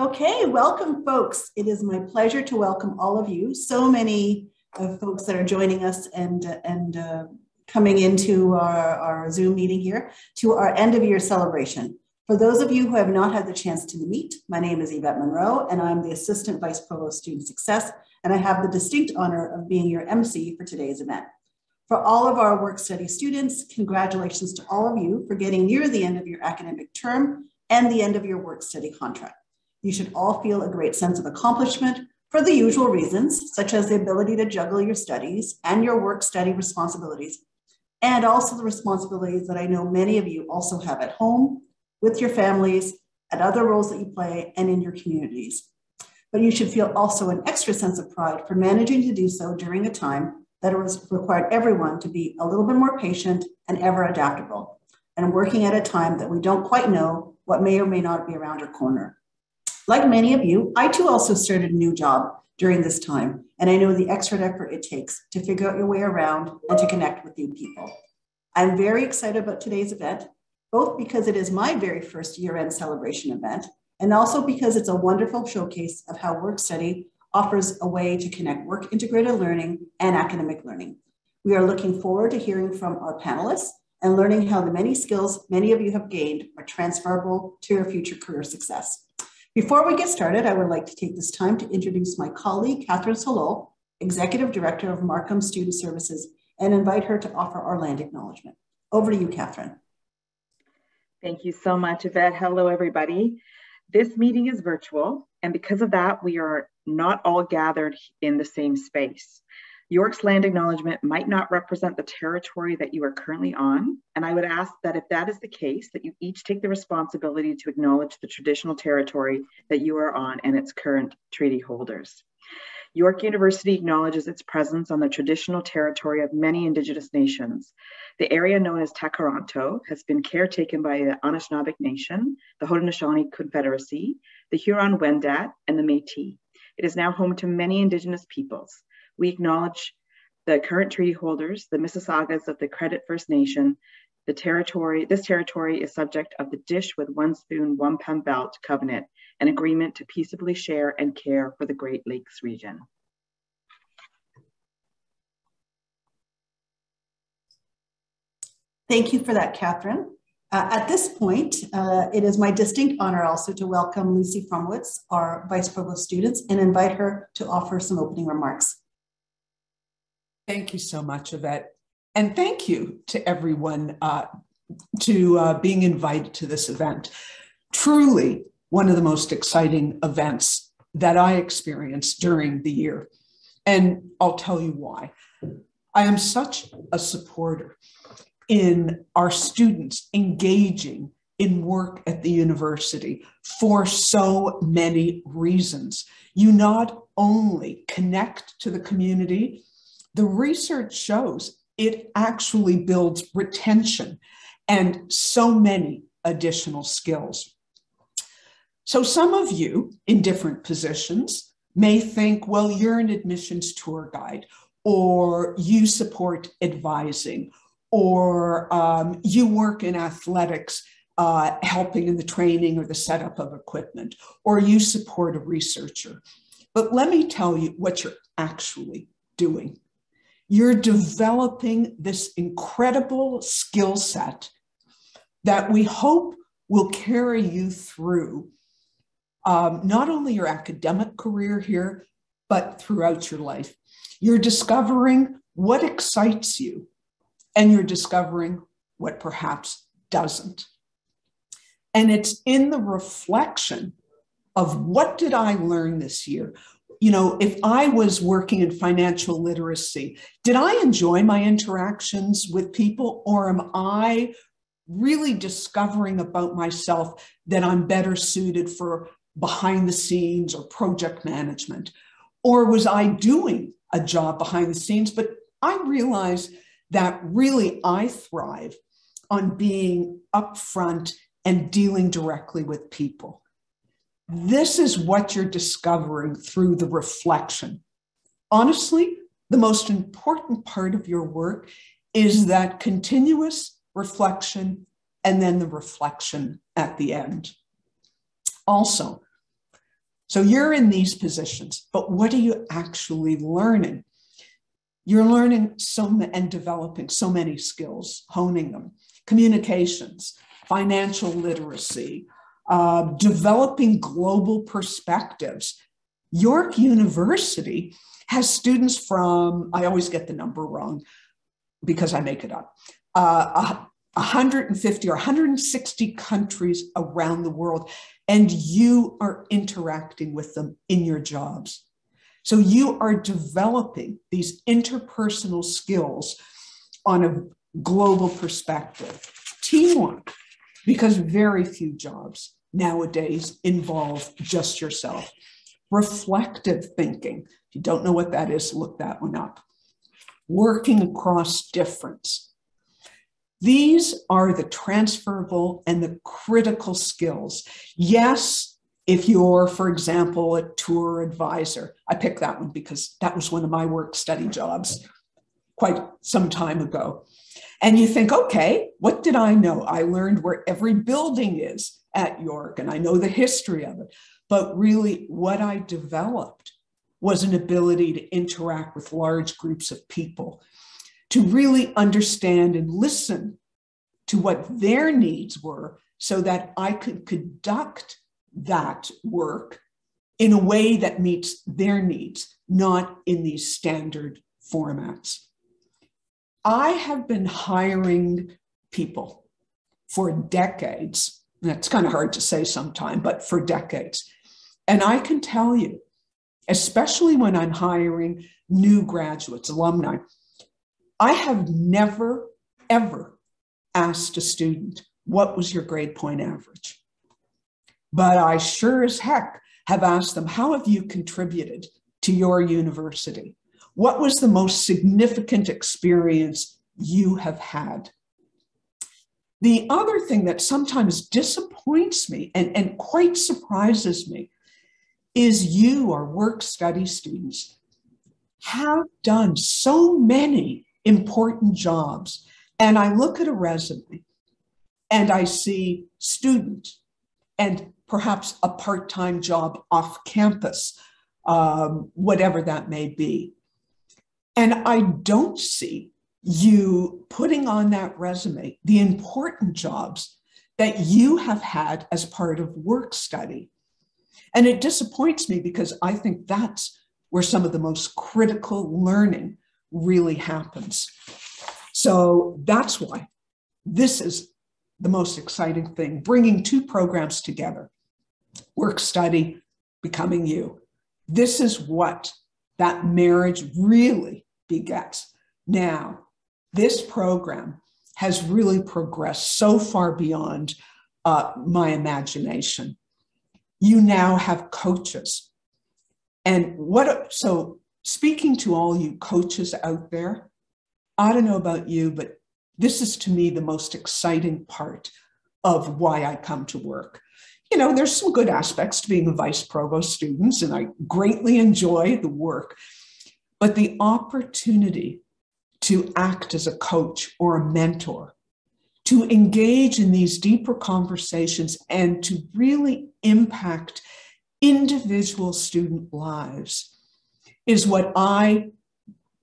Okay, welcome, folks. It is my pleasure to welcome all of you. So many of folks that are joining us and, and uh, coming into our, our Zoom meeting here to our end of year celebration. For those of you who have not had the chance to meet, my name is Yvette Monroe, and I'm the Assistant Vice Provost Student Success, and I have the distinct honor of being your MC for today's event. For all of our work study students, congratulations to all of you for getting near the end of your academic term and the end of your work study contract. You should all feel a great sense of accomplishment for the usual reasons, such as the ability to juggle your studies and your work study responsibilities, and also the responsibilities that I know many of you also have at home, with your families, at other roles that you play, and in your communities. But you should feel also an extra sense of pride for managing to do so during a time that has required everyone to be a little bit more patient and ever adaptable, and working at a time that we don't quite know what may or may not be around our corner. Like many of you, I too also started a new job during this time, and I know the extra effort it takes to figure out your way around and to connect with new people. I'm very excited about today's event, both because it is my very first year-end celebration event, and also because it's a wonderful showcase of how work study offers a way to connect work integrated learning and academic learning. We are looking forward to hearing from our panelists and learning how the many skills many of you have gained are transferable to your future career success. Before we get started, I would like to take this time to introduce my colleague, Catherine Solol, Executive Director of Markham Student Services, and invite her to offer our land acknowledgement. Over to you, Catherine. Thank you so much, Yvette. Hello, everybody. This meeting is virtual, and because of that, we are not all gathered in the same space. York's land acknowledgement might not represent the territory that you are currently on, and I would ask that if that is the case, that you each take the responsibility to acknowledge the traditional territory that you are on and its current treaty holders. York University acknowledges its presence on the traditional territory of many Indigenous nations. The area known as Tkaronto has been caretaken by the Anishinaabeg Nation, the Haudenosaunee Confederacy, the Huron-Wendat, and the Métis. It is now home to many Indigenous peoples. We acknowledge the current treaty holders, the Mississaugas of the Credit First Nation. The territory, this territory is subject of the Dish with One Spoon, Wampum Belt Covenant, an agreement to peaceably share and care for the Great Lakes region. Thank you for that, Catherine. Uh, at this point, uh, it is my distinct honor also to welcome Lucy Fromowitz, our Vice Provost students, and invite her to offer some opening remarks. Thank you so much, Yvette. And thank you to everyone uh, to uh, being invited to this event. Truly one of the most exciting events that I experienced during the year. And I'll tell you why. I am such a supporter in our students engaging in work at the university for so many reasons. You not only connect to the community, the research shows it actually builds retention and so many additional skills. So, some of you in different positions may think, well, you're an admissions tour guide, or you support advising, or um, you work in athletics, uh, helping in the training or the setup of equipment, or you support a researcher. But let me tell you what you're actually doing you're developing this incredible skill set that we hope will carry you through um, not only your academic career here, but throughout your life. You're discovering what excites you, and you're discovering what perhaps doesn't. And it's in the reflection of what did I learn this year? You know, if I was working in financial literacy, did I enjoy my interactions with people or am I really discovering about myself that I'm better suited for behind the scenes or project management? Or was I doing a job behind the scenes? But I realized that really I thrive on being upfront and dealing directly with people. This is what you're discovering through the reflection. Honestly, the most important part of your work is hmm. that continuous reflection and then the reflection at the end. Also, So you're in these positions, but what are you actually learning? You're learning so and developing so many skills, honing them, communications, financial literacy, uh, developing global perspectives. York University has students from, I always get the number wrong because I make it up, uh, 150 or 160 countries around the world, and you are interacting with them in your jobs. So you are developing these interpersonal skills on a global perspective. Teamwork, because very few jobs nowadays involve just yourself. Reflective thinking. If you don't know what that is, look that one up. Working across difference. These are the transferable and the critical skills. Yes, if you're, for example, a tour advisor, I picked that one because that was one of my work study jobs quite some time ago. And you think, okay, what did I know? I learned where every building is at York and I know the history of it. But really, what I developed was an ability to interact with large groups of people, to really understand and listen to what their needs were so that I could conduct that work in a way that meets their needs, not in these standard formats. I have been hiring people for decades. That's kind of hard to say sometime, but for decades. And I can tell you, especially when I'm hiring new graduates, alumni, I have never, ever asked a student, What was your grade point average? But I sure as heck have asked them, How have you contributed to your university? What was the most significant experience you have had? The other thing that sometimes disappoints me and, and quite surprises me is you, our work study students, have done so many important jobs. And I look at a resume and I see student and perhaps a part time job off campus, um, whatever that may be. And I don't see you putting on that resume the important jobs that you have had as part of work study. And it disappoints me because I think that's where some of the most critical learning really happens. So that's why this is the most exciting thing bringing two programs together work study, Becoming YU. This is what that marriage really begets. Now, this program has really progressed so far beyond uh, my imagination. You now have coaches. And what, so speaking to all you coaches out there, I don't know about you, but this is to me the most exciting part of why I come to work. You know, there's some good aspects to being a vice provost student, and I greatly enjoy the work. But the opportunity to act as a coach or a mentor, to engage in these deeper conversations and to really impact individual student lives is what I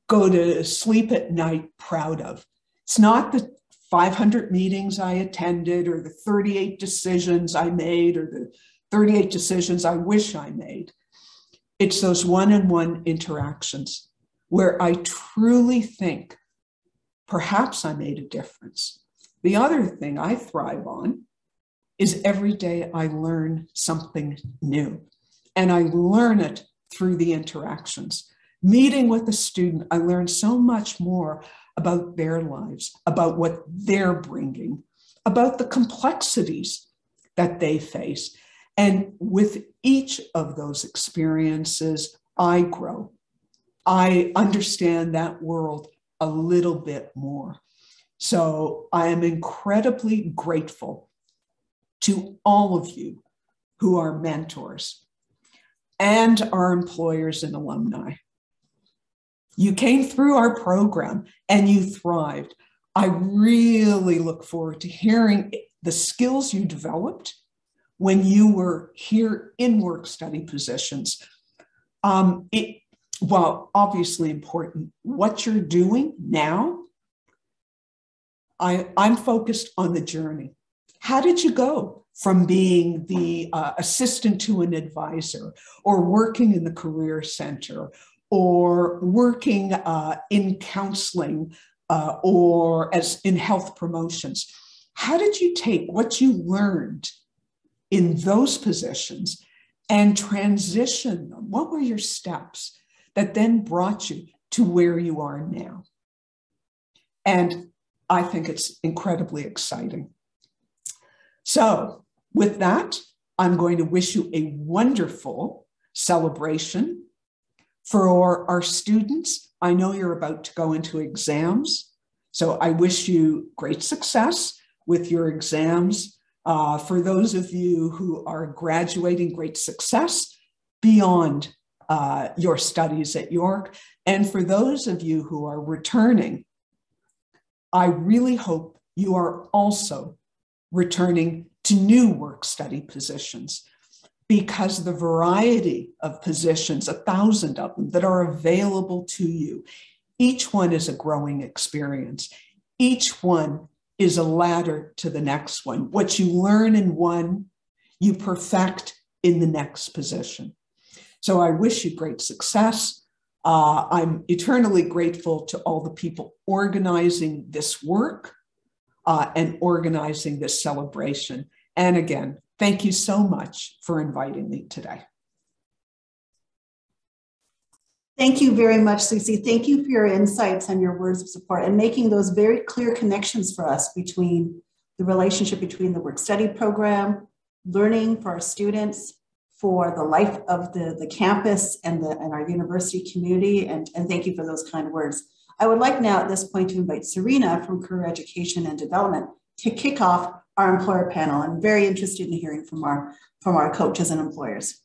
go to sleep at night proud of. It's not the 500 meetings I attended or the 38 decisions I made or the 38 decisions I wish I made. It's those one on one interactions where I truly think perhaps I made a difference. The other thing I thrive on is every day I learn something new. And I learn it through the interactions. Meeting with a student, I learn so much more about their lives, about what they're bringing, about the complexities that they face. And with each of those experiences, I grow. I understand that world a little bit more. So I am incredibly grateful to all of you who are mentors and our employers and alumni. You came through our program and you thrived. I really look forward to hearing the skills you developed, when you were here in work study positions. Um, it, well, obviously important, what you're doing now, I, I'm focused on the journey. How did you go from being the uh, assistant to an advisor or working in the career center or working uh, in counseling uh, or as in health promotions? How did you take what you learned in those positions and transition them? What were your steps that then brought you to where you are now? And I think it's incredibly exciting. So, with that, I'm going to wish you a wonderful celebration for our students. I know you're about to go into exams, so I wish you great success with your exams. Uh, for those of you who are graduating, great success beyond uh, your studies at York. And for those of you who are returning, I really hope you are also returning to new work study positions because the variety of positions, a thousand of them that are available to you, each one is a growing experience. Each one is a ladder to the next one. What you learn in one, you perfect in the next position. So I wish you great success. Uh, I'm eternally grateful to all the people organizing this work uh, and organizing this celebration. And again, thank you so much for inviting me today. Thank you very much, Susie. Thank you for your insights and your words of support and making those very clear connections for us between the relationship between the work study program, learning for our students, for the life of the, the campus and, the, and our university community. And, and thank you for those kind words. I would like now at this point to invite Serena from Career Education and Development to kick off our employer panel. I'm very interested in hearing from our, from our coaches and employers.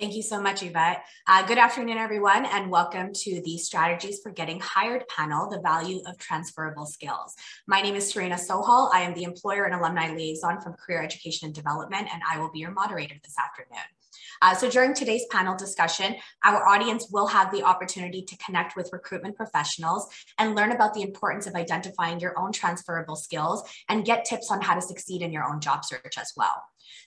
Thank you so much, Yvette. Uh, good afternoon, everyone, and welcome to the Strategies for Getting Hired panel, The Value of Transferable Skills. My name is Serena Sohal. I am the Employer and Alumni Liaison from Career Education and Development, and I will be your moderator this afternoon. Uh, so during today's panel discussion, our audience will have the opportunity to connect with recruitment professionals and learn about the importance of identifying your own transferable skills and get tips on how to succeed in your own job search as well.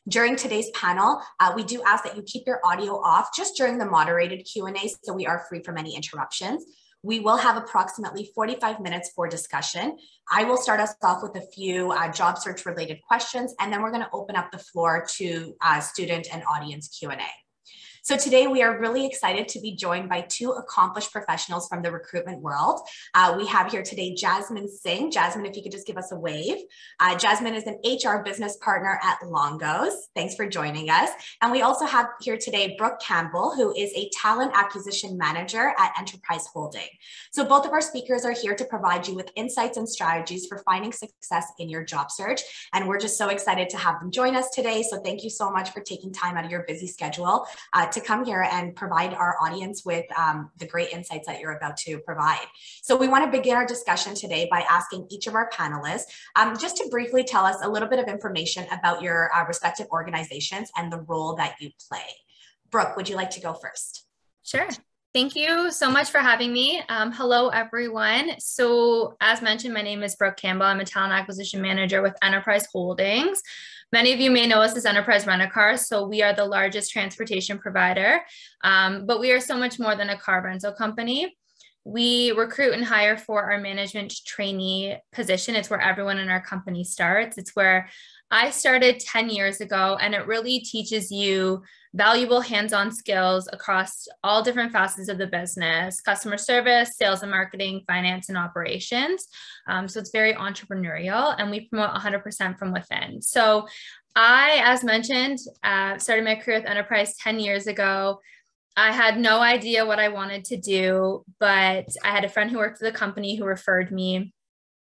During today's panel, uh, we do ask that you keep your audio off just during the moderated Q&A so we are free from any interruptions. We will have approximately 45 minutes for discussion. I will start us off with a few uh, job search related questions, and then we're gonna open up the floor to uh, student and audience Q&A. So today we are really excited to be joined by two accomplished professionals from the recruitment world. Uh, we have here today Jasmine Singh. Jasmine, if you could just give us a wave. Uh, Jasmine is an HR business partner at Longo's. Thanks for joining us. And we also have here today Brooke Campbell, who is a talent acquisition manager at Enterprise Holding. So both of our speakers are here to provide you with insights and strategies for finding success in your job search. And we're just so excited to have them join us today. So thank you so much for taking time out of your busy schedule uh, to come here and provide our audience with um, the great insights that you're about to provide. So we want to begin our discussion today by asking each of our panelists um, just to briefly tell us a little bit of information about your uh, respective organizations and the role that you play. Brooke, would you like to go first? Sure. Thank you so much for having me. Um, hello, everyone. So, as mentioned, my name is Brooke Campbell. I'm a talent acquisition manager with Enterprise Holdings. Many of you may know us as Enterprise Rent a Car. So we are the largest transportation provider, um, but we are so much more than a car rental company. We recruit and hire for our management trainee position. It's where everyone in our company starts. It's where I started 10 years ago, and it really teaches you valuable hands on skills across all different facets of the business customer service, sales and marketing, finance, and operations. Um, so it's very entrepreneurial, and we promote 100% from within. So I, as mentioned, uh, started my career with Enterprise 10 years ago. I had no idea what I wanted to do, but I had a friend who worked for the company who referred me.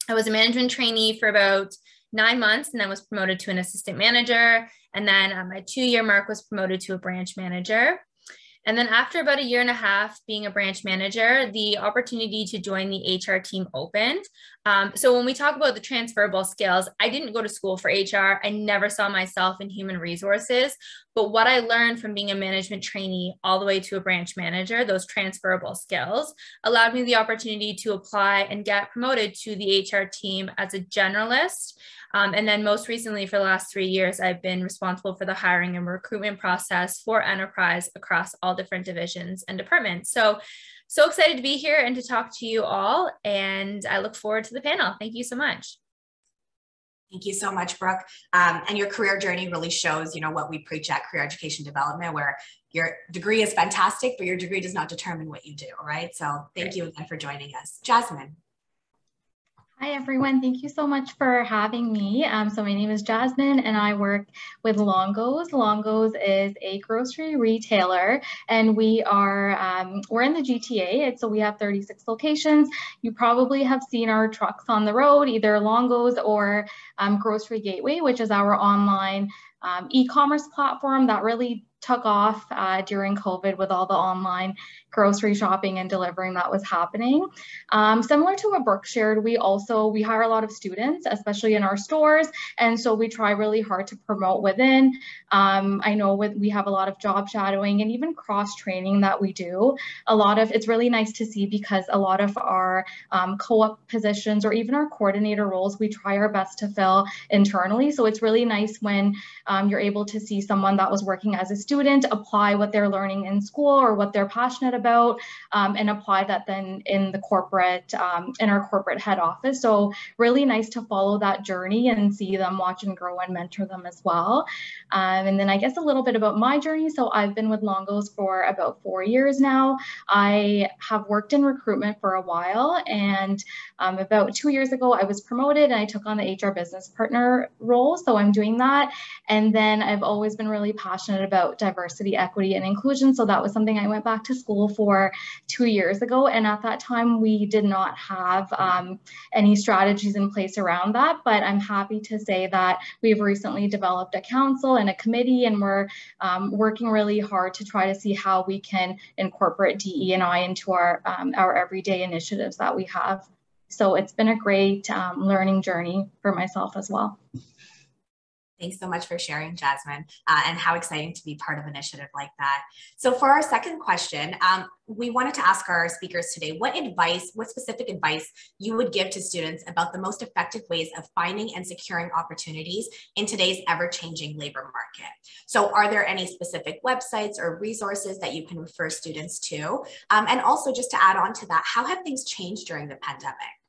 I was a management trainee for about nine months and then was promoted to an assistant manager. And then at my two year mark was promoted to a branch manager. And then after about a year and a half being a branch manager, the opportunity to join the HR team opened. Um, so when we talk about the transferable skills, I didn't go to school for HR. I never saw myself in human resources. But what I learned from being a management trainee all the way to a branch manager, those transferable skills, allowed me the opportunity to apply and get promoted to the HR team as a generalist. Um, and then most recently, for the last three years, I've been responsible for the hiring and recruitment process for enterprise across all different divisions and departments. So, so excited to be here and to talk to you all. And I look forward to the panel. Thank you so much. Thank you so much, Brooke. Um, and your career journey really shows, you know, what we preach at Career Education Development, where your degree is fantastic, but your degree does not determine what you do, right? So thank you again for joining us. Jasmine. Hi, everyone. Thank you so much for having me. Um, so my name is Jasmine and I work with Longo's. Longo's is a grocery retailer and we are, um, we're in the GTA. So we have 36 locations. You probably have seen our trucks on the road, either Longo's or um, Grocery Gateway, which is our online um, e-commerce platform that really took off uh, during COVID with all the online grocery shopping and delivering that was happening. Um, similar to Brooke shared, we also, we hire a lot of students, especially in our stores. And so we try really hard to promote within. Um, I know with, we have a lot of job shadowing and even cross training that we do. A lot of, it's really nice to see because a lot of our um, co-op positions or even our coordinator roles, we try our best to fill internally. So it's really nice when um, you're able to see someone that was working as a student apply what they're learning in school or what they're passionate about um, and apply that then in the corporate, um, in our corporate head office. So really nice to follow that journey and see them watch and grow and mentor them as well. Um, and then I guess a little bit about my journey. So I've been with Longo's for about four years now. I have worked in recruitment for a while and um, about two years ago I was promoted and I took on the HR business partner role. So I'm doing that. And then I've always been really passionate about diversity, equity, and inclusion. So that was something I went back to school for two years ago. And at that time, we did not have um, any strategies in place around that. But I'm happy to say that we've recently developed a council and a committee, and we're um, working really hard to try to see how we can incorporate DE&I into our, um, our everyday initiatives that we have. So it's been a great um, learning journey for myself as well. Thanks so much for sharing, Jasmine, uh, and how exciting to be part of an initiative like that. So for our second question, um, we wanted to ask our speakers today, what advice, what specific advice you would give to students about the most effective ways of finding and securing opportunities in today's ever-changing labor market? So are there any specific websites or resources that you can refer students to? Um, and also just to add on to that, how have things changed during the pandemic?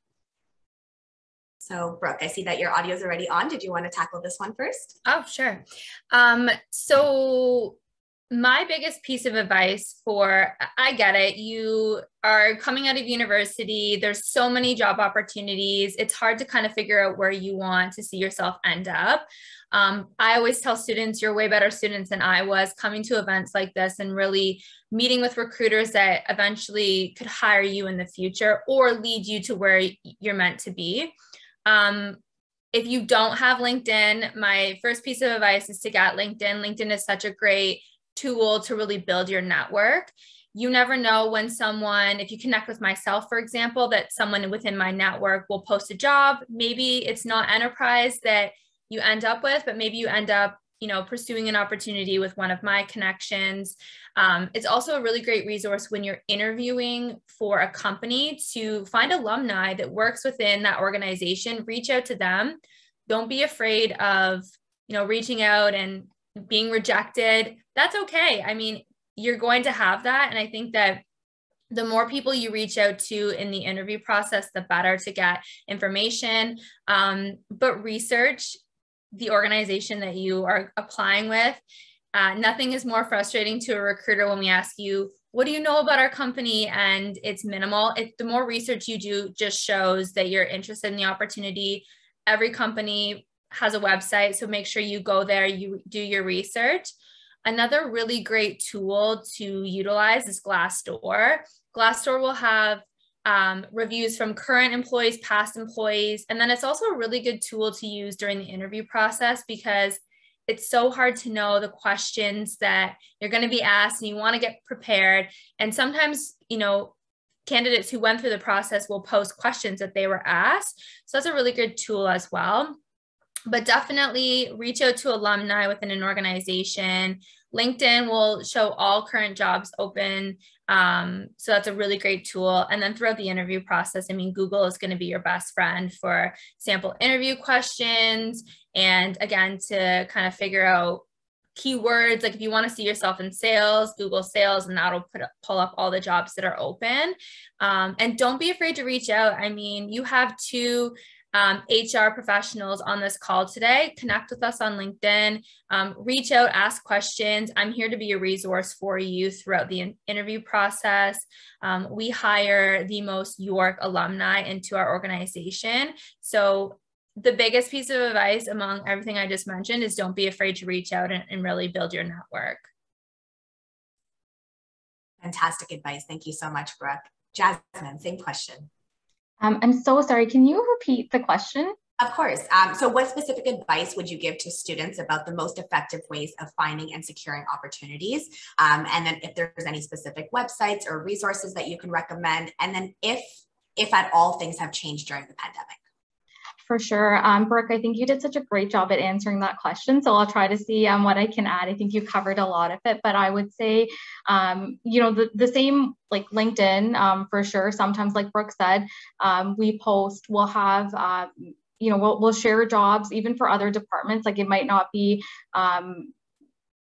So Brooke, I see that your audio is already on. Did you want to tackle this one first? Oh, sure. Um, so my biggest piece of advice for I get it. You are coming out of university, there's so many job opportunities. It's hard to kind of figure out where you want to see yourself end up. Um, I always tell students, you're way better students than I was coming to events like this and really meeting with recruiters that eventually could hire you in the future or lead you to where you're meant to be. Um, if you don't have LinkedIn, my first piece of advice is to get LinkedIn. LinkedIn is such a great tool to really build your network. You never know when someone, if you connect with myself, for example, that someone within my network will post a job. Maybe it's not enterprise that you end up with, but maybe you end up you know, pursuing an opportunity with one of my connections. Um, it's also a really great resource when you're interviewing for a company to find alumni that works within that organization, reach out to them. Don't be afraid of, you know, reaching out and being rejected. That's okay. I mean, you're going to have that. And I think that the more people you reach out to in the interview process, the better to get information. Um, but research the organization that you are applying with. Uh, nothing is more frustrating to a recruiter when we ask you, what do you know about our company? And it's minimal. It, the more research you do just shows that you're interested in the opportunity. Every company has a website, so make sure you go there, you do your research. Another really great tool to utilize is Glassdoor. Glassdoor will have um, reviews from current employees, past employees. And then it's also a really good tool to use during the interview process because it's so hard to know the questions that you're going to be asked and you want to get prepared. And sometimes, you know, candidates who went through the process will post questions that they were asked. So that's a really good tool as well. But definitely reach out to alumni within an organization. LinkedIn will show all current jobs open. Um, so that's a really great tool. And then throughout the interview process, I mean, Google is going to be your best friend for sample interview questions. And again, to kind of figure out keywords like if you want to see yourself in sales google sales and that'll put pull up all the jobs that are open um, and don't be afraid to reach out i mean you have two um, HR professionals on this call today. Connect with us on LinkedIn, um, reach out, ask questions. I'm here to be a resource for you throughout the interview process. Um, we hire the most York alumni into our organization. So the biggest piece of advice among everything I just mentioned is don't be afraid to reach out and, and really build your network. Fantastic advice. Thank you so much, Brooke. Jasmine, same question. Um, I'm so sorry. Can you repeat the question? Of course. Um, so, what specific advice would you give to students about the most effective ways of finding and securing opportunities? Um, and then, if there's any specific websites or resources that you can recommend, and then if if at all things have changed during the pandemic for sure. Um, Brooke, I think you did such a great job at answering that question. So I'll try to see um, what I can add. I think you covered a lot of it, but I would say, um, you know, the, the same like LinkedIn um, for sure. Sometimes, like Brooke said, um, we post, we'll have, uh, you know, we'll, we'll share jobs even for other departments. Like it might not be, um,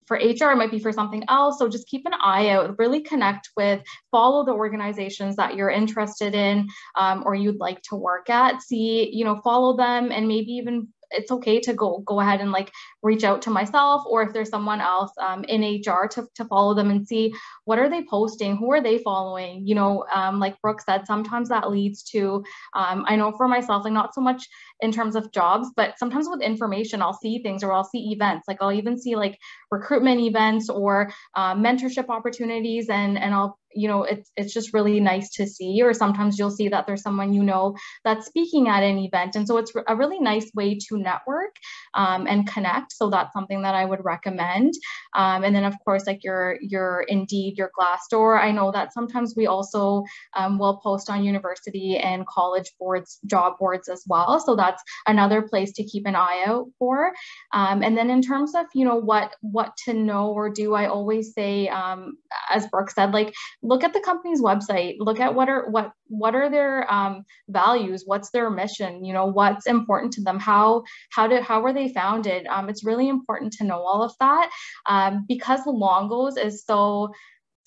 for HR, it might be for something else. So just keep an eye out, really connect with, follow the organizations that you're interested in um, or you'd like to work at. See, you know, follow them and maybe even it's okay to go go ahead and like reach out to myself or if there's someone else um, in HR to, to follow them and see what are they posting, who are they following. You know, um, like Brooke said, sometimes that leads to um, I know for myself, like not so much in terms of jobs, but sometimes with information, I'll see things or I'll see events. Like I'll even see like recruitment events or uh, mentorship opportunities, and and I'll you know it's it's just really nice to see. Or sometimes you'll see that there's someone you know that's speaking at an event. And so it's a really nice way to network um, and connect. So that's something that i would recommend. Um, and then of course like your your indeed your glassdoor. I know that sometimes we also um, will post on university and college boards job boards as well. So that's another place to keep an eye out for. Um, and then in terms of you know what what to know or do i always say um, as brooke said like look at the company's website look at what are what what are their um, values what's their mission you know what's important to them how how did how were they founded? Um, it's really important to know all of that um, because Longo's is so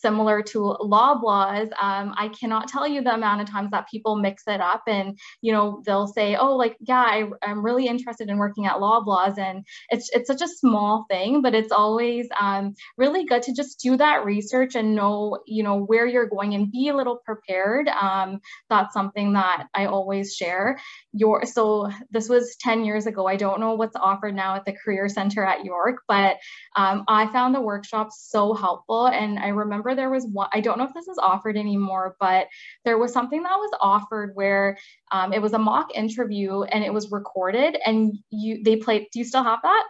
similar to Loblaws, um, I cannot tell you the amount of times that people mix it up and, you know, they'll say, oh, like, yeah, I, am really interested in working at Loblaws. And it's, it's such a small thing, but it's always um, really good to just do that research and know, you know, where you're going and be a little prepared. Um, that's something that I always share. Your, so this was 10 years ago. I don't know what's offered now at the Career Center at York, but um, I found the workshops so helpful. And I remember there was one, I don't know if this is offered anymore, but there was something that was offered where um, it was a mock interview and it was recorded and you, they played, do you still have that?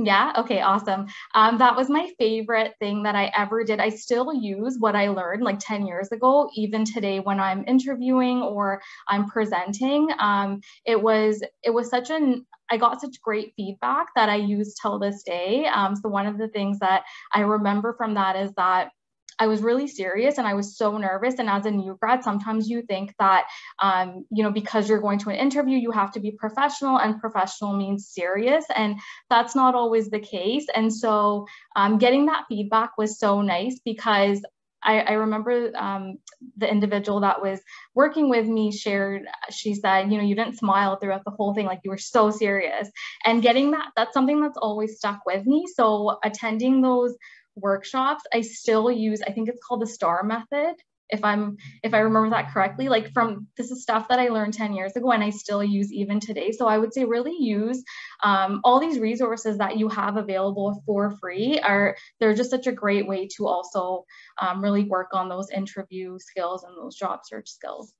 Yeah. Okay. Awesome. Um, that was my favorite thing that I ever did. I still use what I learned like 10 years ago, even today when I'm interviewing or I'm presenting. Um, it was it was such an I got such great feedback that I use till this day. Um, so one of the things that I remember from that is that I was really serious and I was so nervous. And as a new grad, sometimes you think that, um, you know, because you're going to an interview, you have to be professional and professional means serious. And that's not always the case. And so um, getting that feedback was so nice because I, I, remember um, the individual that was working with me shared, she said, you know, you didn't smile throughout the whole thing, like you were so serious. And getting that, that's something that's always stuck with me. So attending those workshops, I still use, I think it's called the STAR method. If I'm, if I remember that correctly, like from this is stuff that I learned 10 years ago and I still use even today. So I would say really use um, all these resources that you have available for free are, they're just such a great way to also um, really work on those interview skills and those job search skills.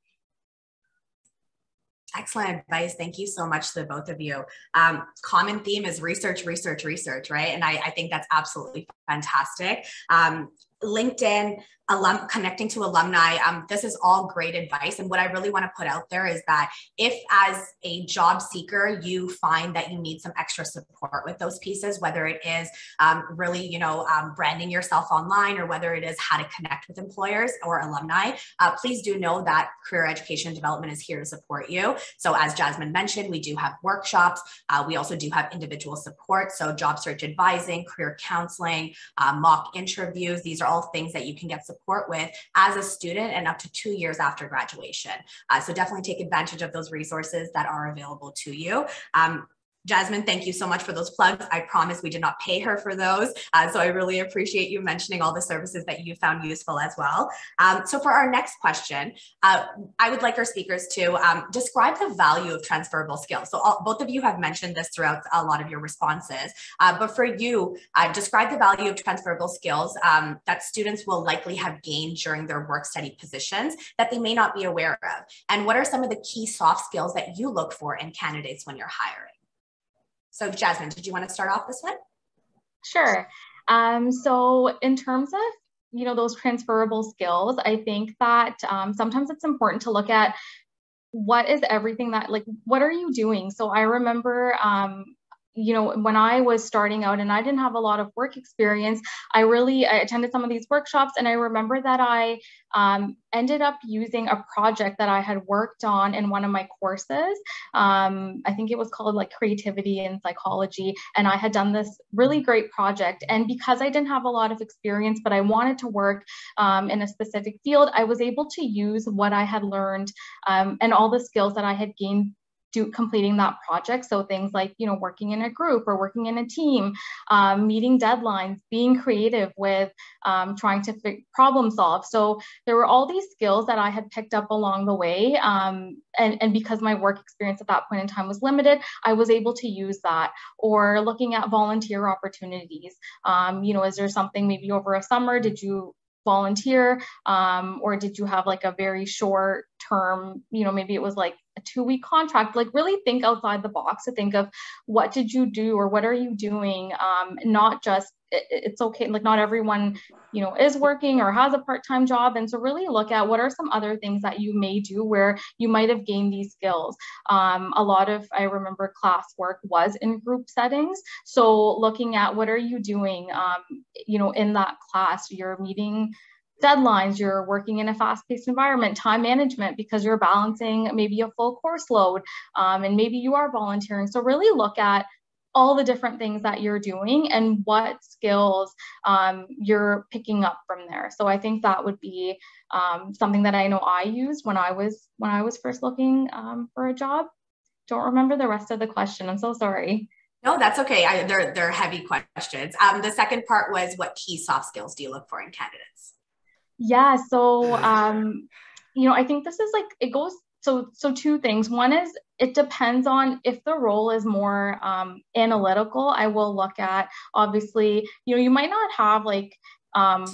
Excellent advice. Thank you so much to the both of you. Um, common theme is research, research, research, right? And I, I think that's absolutely fantastic. Um, LinkedIn, alum connecting to alumni um, this is all great advice. And what i really want to put out there is that if as a job seeker you find that you need some extra support with those pieces whether it is um, really you know um, branding yourself online or whether it is how to connect with employers or alumni uh, please do know that career education development is here to support you. So as jasmine mentioned we do have workshops. Uh, we also do have individual support. So job search advising career counseling uh, mock interviews. These are all things that you can get support with as a student and up to two years after graduation. Uh, so definitely take advantage of those resources that are available to you. Um, Jasmine, thank you so much for those plugs. I promise we did not pay her for those. Uh, so I really appreciate you mentioning all the services that you found useful as well. Um, so for our next question, uh, I would like our speakers to um, describe the value of transferable skills. So all, both of you have mentioned this throughout a lot of your responses, uh, but for you, uh, describe the value of transferable skills um, that students will likely have gained during their work study positions that they may not be aware of. And what are some of the key soft skills that you look for in candidates when you're hiring? So Jasmine, did you want to start off this one? Sure. Um, so in terms of you know those transferable skills, I think that um, sometimes it's important to look at what is everything that like what are you doing so i remember um, you know when i was starting out and i didn't have a lot of work experience i really i attended some of these workshops and i remember that i um, ended up using a project that i had worked on in one of my courses. Um, i think it was called like creativity and psychology and i had done this really great project and because i didn't have a lot of experience but i wanted to work um, in a specific field i was able to use what i had learned um, and all the skills that i had gained do completing that project. So things like, you know, working in a group or working in a team, um, meeting deadlines, being creative with um, trying to problem solve. So there were all these skills that I had picked up along the way. Um, and, and because my work experience at that point in time was limited, I was able to use that or looking at volunteer opportunities. Um, you know, is there something maybe over a summer, did you volunteer um, or did you have like a very short term you know maybe it was like a two week contract like really think outside the box to think of what did you do or what are you doing um, not just it, it's okay like not everyone you know is working or has a part-time job. And so really look at what are some other things that you may do where you might have gained these skills. Um, a lot of i remember class work was in group settings. So looking at what are you doing um, you know in that class you're meeting deadlines, you're working in a fast paced environment, time management, because you're balancing maybe a full course load um, and maybe you are volunteering. So, really look at all the different things that you're doing and what skills um, you're picking up from there. So I think that would be um, something that I know I used when I was when I was first looking um, for a job. Don't remember the rest of the question. I'm so sorry. No, that's okay. I, they're they're heavy questions. Um, the second part was what key soft skills do you look for in candidates? Yeah. So, um, you know, I think this is like, it goes, so, so two things. One is it depends on if the role is more um, analytical, I will look at, obviously, you know, you might not have like, um,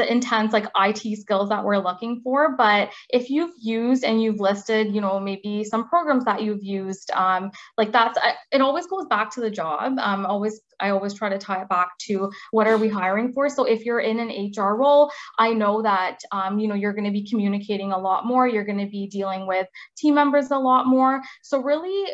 the intense like IT skills that we're looking for. But if you've used and you've listed, you know, maybe some programs that you've used, um, like that's, it always goes back to the job. Um, always I always try to tie it back to what are we hiring for. So if you're in an HR role, I know that um, you know you're going to be communicating a lot more. You're going to be dealing with team members a lot more. So really,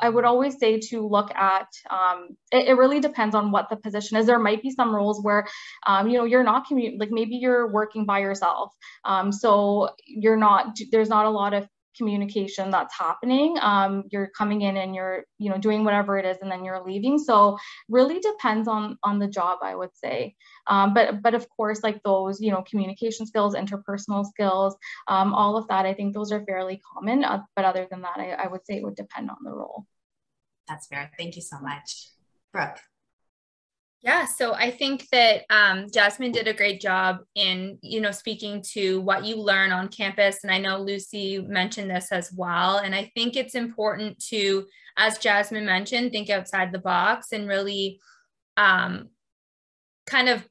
I would always say to look at. Um, it, it, really depends on what the position is. There might be some roles where um, you know you're not commu- like maybe you're working by yourself. Um, so you're not. There's not a lot of communication that's happening. Um, you're coming in and you're you know doing whatever it is and then you're leaving. So really depends on on the job i would say. Um, but but of course like those you know communication skills interpersonal skills um, all of that i think those are fairly common. Uh, but other than that I, I would say it would depend on the role. That's fair. Thank you so much. Brooke yeah, so I think that um, Jasmine did a great job in, you know, speaking to what you learn on campus, and I know Lucy mentioned this as well. And I think it's important to, as Jasmine mentioned, think outside the box and really um, kind of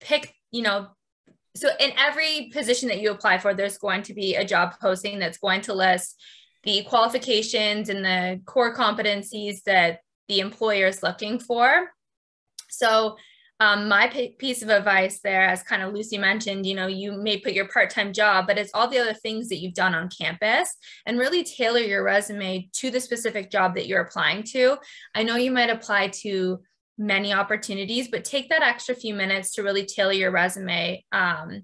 pick, you know, so in every position that you apply for, there's going to be a job posting that's going to list the qualifications and the core competencies that the employer is looking for. So um, my p- piece of advice there, as kind of Lucy mentioned, you know, you may put your part time job, but it's all the other things that you've done on campus and really tailor your resume to the specific job that you're applying to. I know you might apply to many opportunities, but take that extra few minutes to really tailor your resume um,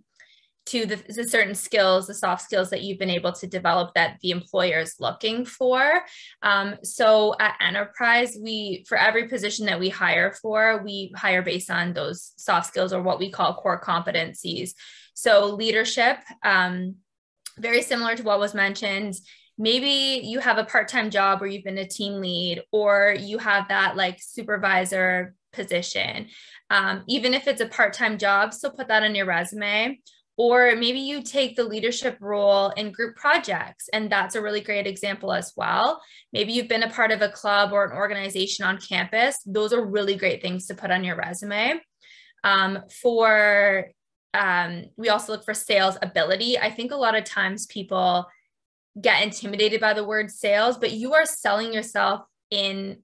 to the, the, certain skills, the soft skills that you've been able to develop that the employer is looking for. Um, so at Enterprise, we for every position that we hire for, we hire based on those soft skills or what we call core competencies. So leadership, um, very similar to what was mentioned. Maybe you have a part-time job where you've been a team lead, or you have that like supervisor position. Um, even if it's a part-time job, still put that on your resume or maybe you take the leadership role in group projects, and that's a really great example as well. Maybe you've been a part of a club or an organization on campus. Those are really great things to put on your resume. Um, for um, we also look for sales ability. I think a lot of times people get intimidated by the word sales, but you are selling yourself in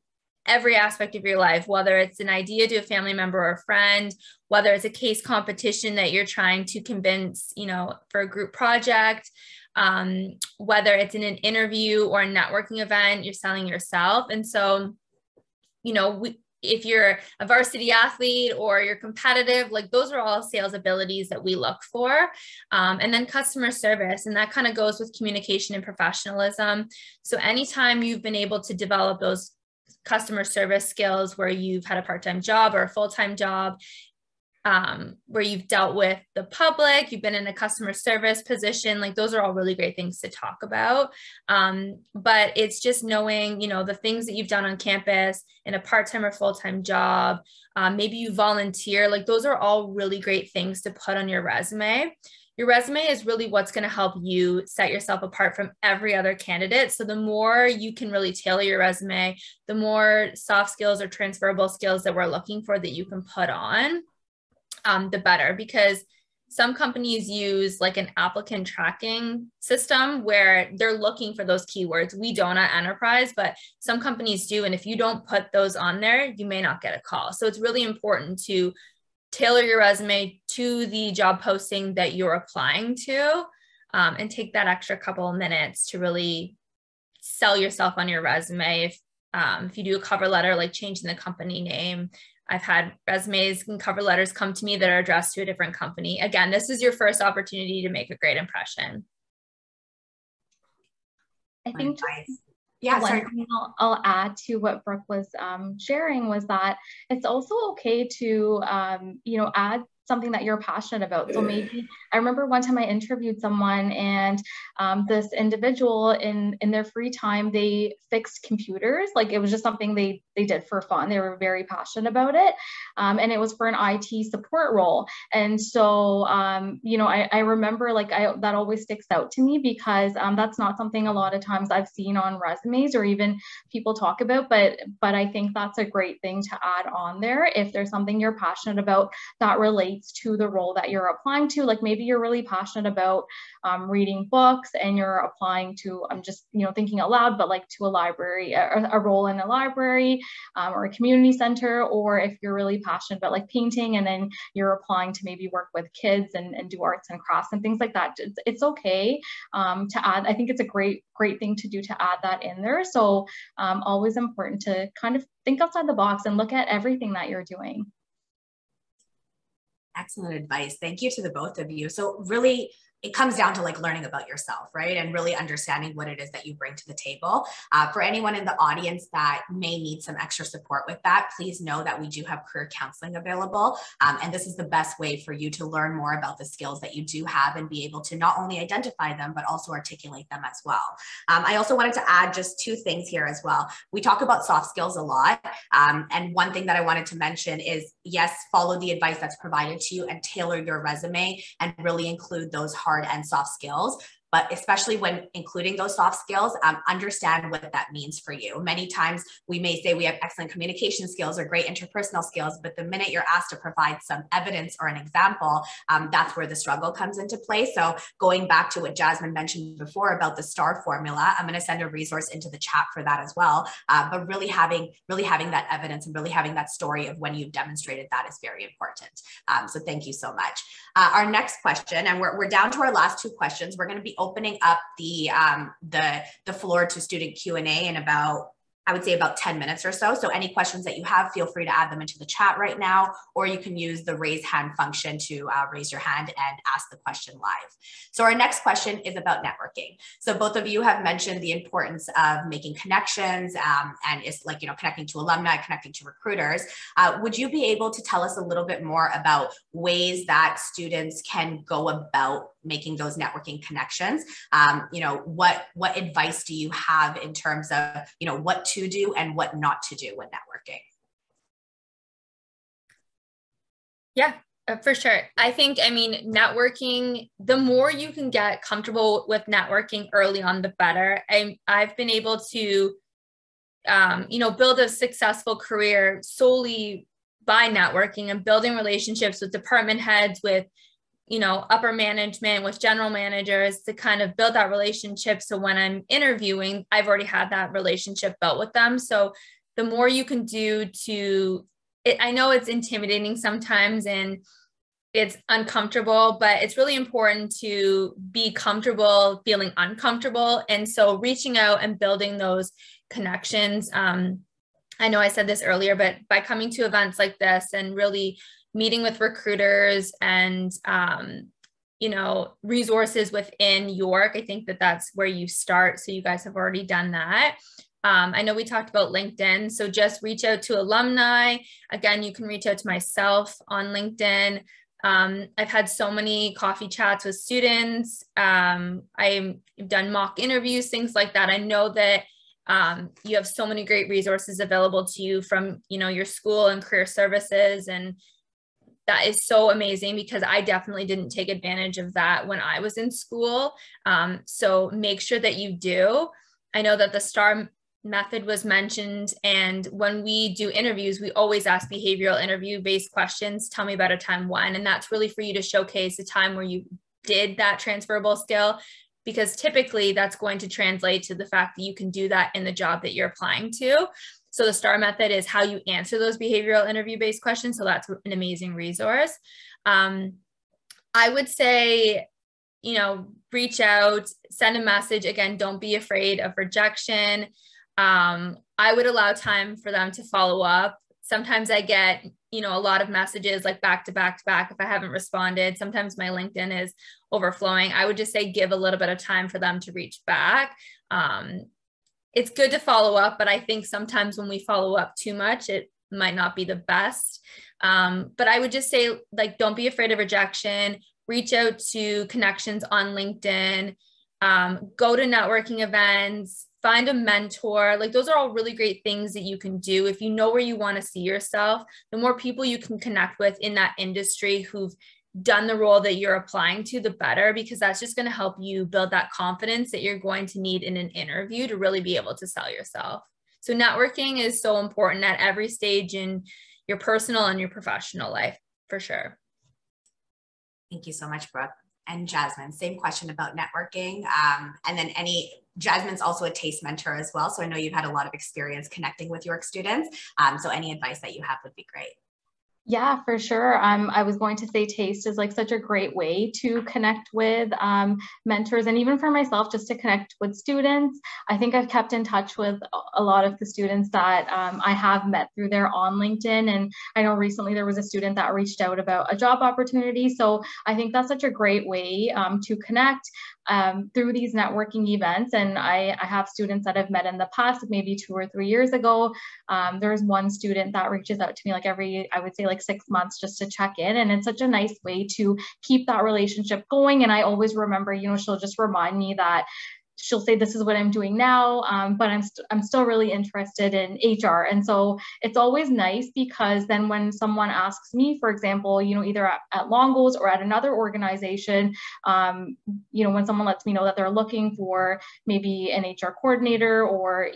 every aspect of your life, whether it's an idea to a family member or a friend, whether it's a case competition that you're trying to convince, you know, for a group project, um, whether it's in an interview or a networking event, you're selling yourself. And so, you know, we, if you're a varsity athlete or you're competitive, like those are all sales abilities that we look for. Um, and then customer service, and that kind of goes with communication and professionalism. So anytime you've been able to develop those customer service skills where you've had a part-time job or a full-time job um, where you've dealt with the public, you've been in a customer service position, like those are all really great things to talk about. Um, but it's just knowing, you know, the things that you've done on campus in a part time or full time job. Um, maybe you volunteer, like those are all really great things to put on your resume your resume is really what's going to help you set yourself apart from every other candidate. So the more you can really tailor your resume, the more soft skills or transferable skills that we're looking for that you can put on, um, the better. Because some companies use like an applicant tracking system where they're looking for those keywords. We don't at Enterprise, but some companies do. And if you don't put those on there, you may not get a call. So it's really important to tailor your resume to the job posting that you're applying to um, and take that extra couple of minutes to really sell yourself on your resume. If um, if you do a cover letter like changing the company name. I've had resumes and cover letters come to me that are addressed to a different company. Again this is your first opportunity to make a great impression. I think yeah, one sorry. thing I'll, I'll, add to what Brooke was um, sharing was that it's also okay to, um, you know, add something that you're passionate about. So maybe I remember one time I interviewed someone and um, this individual in in their free time they fixed computers. Like it was just something they they did for fun. They were very passionate about it, um, and it was for an IT support role. And so um, you know I, I remember like I that always sticks out to me because um, that's not something a lot of times I've seen on resumes or even people talk about. But but I think that's a great thing to add on there if there's something you're passionate about that relates relates to the role that you're applying to. Like maybe you're really passionate about um, reading books and you're applying to, I'm just, you know, thinking aloud, but like to a library, a, a role in a library um, or a community center, or if you're really passionate about like painting and then you're applying to maybe work with kids and, and do arts and crafts and things like that. It's, it's okay um, to add. I think it's a great, great thing to do to add that in there. So um, always important to kind of think outside the box and look at everything that you're doing. Excellent advice. Thank you to the both of you. So, really, it comes down to like learning about yourself, right? And really understanding what it is that you bring to the table. Uh, for anyone in the audience that may need some extra support with that, please know that we do have career counseling available. Um, and this is the best way for you to learn more about the skills that you do have and be able to not only identify them, but also articulate them as well. Um, I also wanted to add just two things here as well. We talk about soft skills a lot. Um, and one thing that I wanted to mention is yes, follow the advice that's provided to you and tailor your resume and really include those hard hard and soft skills. But especially when including those soft skills, um, understand what that means for you. Many times we may say we have excellent communication skills or great interpersonal skills, but the minute you're asked to provide some evidence or an example, um, that's where the struggle comes into play. So going back to what Jasmine mentioned before about the STAR formula, I'm going to send a resource into the chat for that as well. Uh, but really having really having that evidence and really having that story of when you've demonstrated that is very important. Um, so thank you so much. Uh, our next question, and we're, we're down to our last two questions. We're going to be opening up the um, the the floor to student Q and A in about I would say about 10 minutes or so. So any questions that you have, feel free to add them into the chat right now, or you can use the raise hand function to uh, raise your hand and ask the question live. So our next question is about networking. So both of you have mentioned the importance of making connections um, and it's like, you know, connecting to alumni, connecting to recruiters. Uh, would you be able to tell us a little bit more about ways that students can go about making those networking connections? Um, you know, what, what advice do you have in terms of, you know, what to do and what not to do when networking. Yeah, uh, for sure. I think, I mean, networking, the more you can get comfortable with networking early on, the better. I, I've been able to, um, you know, build a successful career solely by networking and building relationships with department heads, with you know upper management with general managers to kind of build that relationship. So when i'm interviewing i've already had that relationship built with them. So the more you can do to it, i know it's intimidating sometimes and it's uncomfortable but it's really important to be comfortable feeling uncomfortable. And so reaching out and building those connections um, i know i said this earlier but by coming to events like this and really meeting with recruiters and um, you know resources within york. I think that that's where you start. So you guys have already done that. Um, i know we talked about linkedin. So just reach out to alumni. Again you can reach out to myself on linkedin. Um, i've had so many coffee chats with students. Um, i've done mock interviews things like that. I know that um, you have so many great resources available to you from you know your school and career services and that is so amazing because I definitely didn't take advantage of that when I was in school. Um, so make sure that you do. I know that the STAR method was mentioned, and when we do interviews, we always ask behavioral interview based questions. Tell me about a time when, and that's really for you to showcase a time where you did that transferable skill because typically that's going to translate to the fact that you can do that in the job that you're applying to. So the STAR method is how you answer those behavioral interview based questions. So that's an amazing resource. Um, I would say, you know, reach out, send a message. Again, don't be afraid of rejection. Um, I would allow time for them to follow up. Sometimes I get, you know, a lot of messages like back to back to back if I haven't responded. Sometimes my LinkedIn is overflowing. I would just say give a little bit of time for them to reach back. Um, it's good to follow up, but I think sometimes when we follow up too much, it might not be the best. Um, but I would just say, like, don't be afraid of rejection. Reach out to connections on LinkedIn. Um, go to networking events. Find a mentor. Like, those are all really great things that you can do. If you know where you want to see yourself, the more people you can connect with in that industry who've done the role that you're applying to, the better, because that's just going to help you build that confidence that you're going to need in an interview to really be able to sell yourself. So, networking is so important at every stage in your personal and your professional life, for sure. Thank you so much, Brooke. And Jasmine, same question about networking. Um, and then any, Jasmine's also a TASTE mentor as well. So I know you've had a lot of experience connecting with York students. Um, so any advice that you have would be great. Yeah, for sure. Um, I was going to say TASTE is like such a great way to connect with um, mentors and even for myself, just to connect with students. I think I've kept in touch with a lot of the students that um, I have met through there on LinkedIn. And I know recently there was a student that reached out about a job opportunity. So I think that's such a great way um, to connect um, through these networking events. And I, I, have students that I've met in the past, maybe two or three years ago. Um, there's one student that reaches out to me like every, I would say like six months just to check in. And it's such a nice way to keep that relationship going. And I always remember, you know, she'll just remind me that she'll say this is what i'm doing now um, but i'm, st- I'm still really interested in hr and so it's always nice because then when someone asks me for example you know either at, at Longo's or at another organization um, you know when someone lets me know that they're looking for maybe an hr coordinator or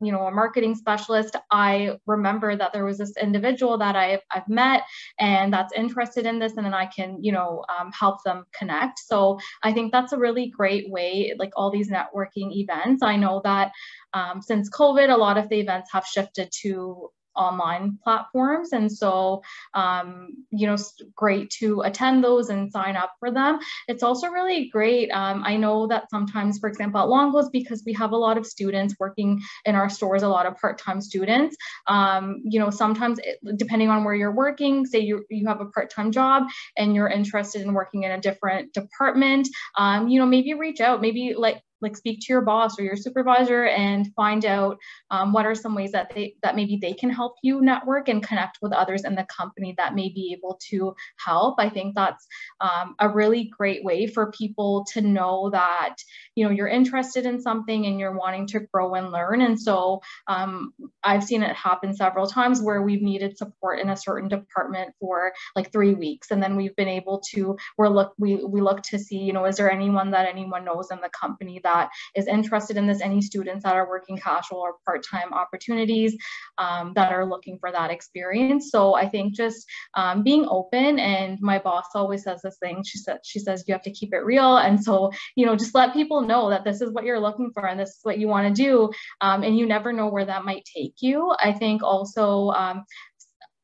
you, know a marketing specialist i remember that there was this individual that i've, I've met and that's interested in this and then i can you know um, help them connect. So i think that's a really great way like all these networking events. I know that um, since covid a lot of the events have shifted to online platforms. And so, um, you know, great to attend those and sign up for them. It's also really great. Um, I know that sometimes, for example, at Longo's, because we have a lot of students working in our stores, a lot of part-time students, um, you know, sometimes it, depending on where you're working, say you, you have a part-time job and you're interested in working in a different department, um, you know, maybe reach out, maybe like like speak to your boss or your supervisor and find out um, what are some ways that they that maybe they can help you network and connect with others in the company that may be able to help. I think that's um, a really great way for people to know that you know you're interested in something and you're wanting to grow and learn. And so um, i've seen it happen several times where we've needed support in a certain department for like three weeks. And then we've been able to we're look we we look to see you know is there anyone that anyone knows in the company that that is interested in this, any students that are working casual or part-time opportunities um, that are looking for that experience. So I think just um, being open and my boss always says this thing, she said, she says, you have to keep it real. And so, you know, just let people know that this is what you're looking for and this is what you want to do. Um, and you never know where that might take you. I think also um,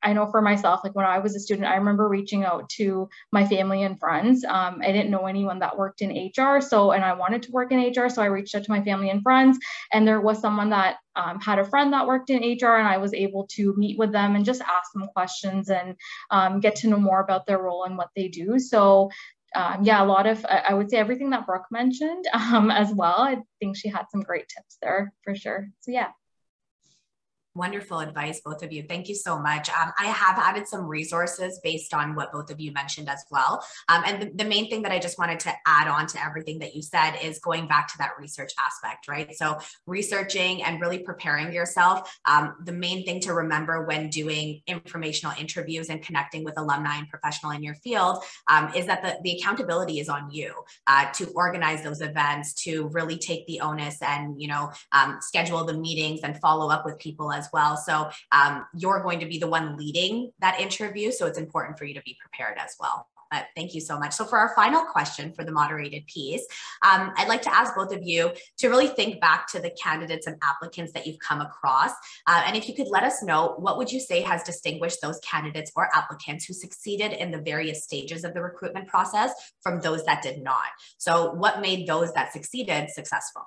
I know for myself, like when I was a student, I remember reaching out to my family and friends. Um, I didn't know anyone that worked in HR, so and I wanted to work in HR, so I reached out to my family and friends. And there was someone that um, had a friend that worked in HR, and I was able to meet with them and just ask them questions and um, get to know more about their role and what they do. So um, yeah, a lot of, I would say everything that Brooke mentioned um, as well. I think she had some great tips there for sure. So yeah. Wonderful advice, both of you. Thank you so much. Um, I have added some resources based on what both of you mentioned as well. Um, and the, the, main thing that I just wanted to add on to everything that you said is going back to that research aspect, right? So, researching and really preparing yourself. Um, the main thing to remember when doing informational interviews and connecting with alumni and professional in your field um, is that the, the accountability is on you uh, to organize those events, to really take the onus and, you know, um, schedule the meetings and follow up with people as as well. So um, you're going to be the one leading that interview. So it's important for you to be prepared as well. But thank you so much. So for our final question for the moderated piece, um, I'd like to ask both of you to really think back to the candidates and applicants that you've come across. Uh, and if you could let us know, what would you say has distinguished those candidates or applicants who succeeded in the various stages of the recruitment process from those that did not? So what made those that succeeded successful?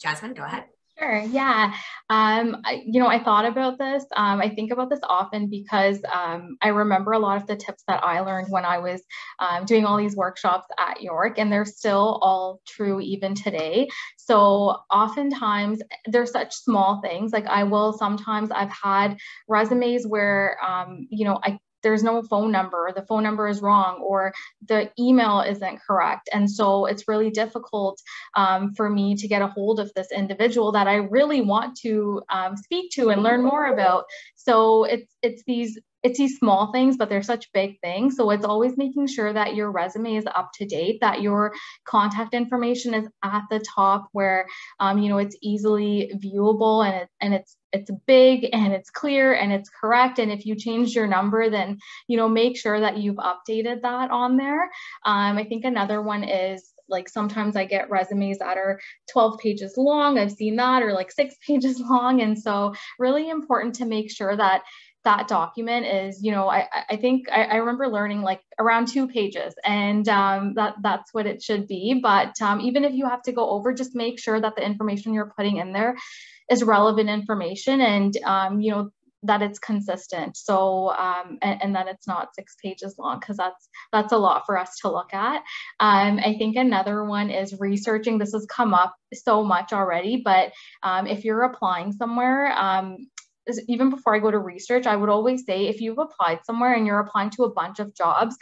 Jasmine, go ahead. Sure. Yeah. Um, I, you know, I thought about this. Um, I think about this often because um, I remember a lot of the tips that I learned when I was um, doing all these workshops at York, and they're still all true even today. So oftentimes they're such small things. Like I will sometimes I've had resumes where um, you know I there's no phone number, the phone number is wrong, or the email isn't correct. And so it's really difficult um, for me to get a hold of this individual that I really want to um, speak to and learn more about. So it's it's these it's these small things, but they're such big things. So it's always making sure that your resume is up to date, that your contact information is at the top where um, you know it's easily viewable and it, and it's it's big and it's clear and it's correct. And if you change your number, then you know make sure that you've updated that on there. Um, I think another one is like sometimes I get resumes that are 12 pages long. I've seen that, or like six pages long. And so, really important to make sure that that document is, you know, I, I think I, I remember learning like around two pages and um, that that's what it should be. But um, even if you have to go over, just make sure that the information you're putting in there is relevant information and, um, you know, that it's consistent. So, um, and, and, that it's not six pages long because that's, that's a lot for us to look at. Um, I think another one is researching. This has come up so much already, but um, if you're applying somewhere, um, even before I go to research, I would always say if you've applied somewhere and you're applying to a bunch of jobs,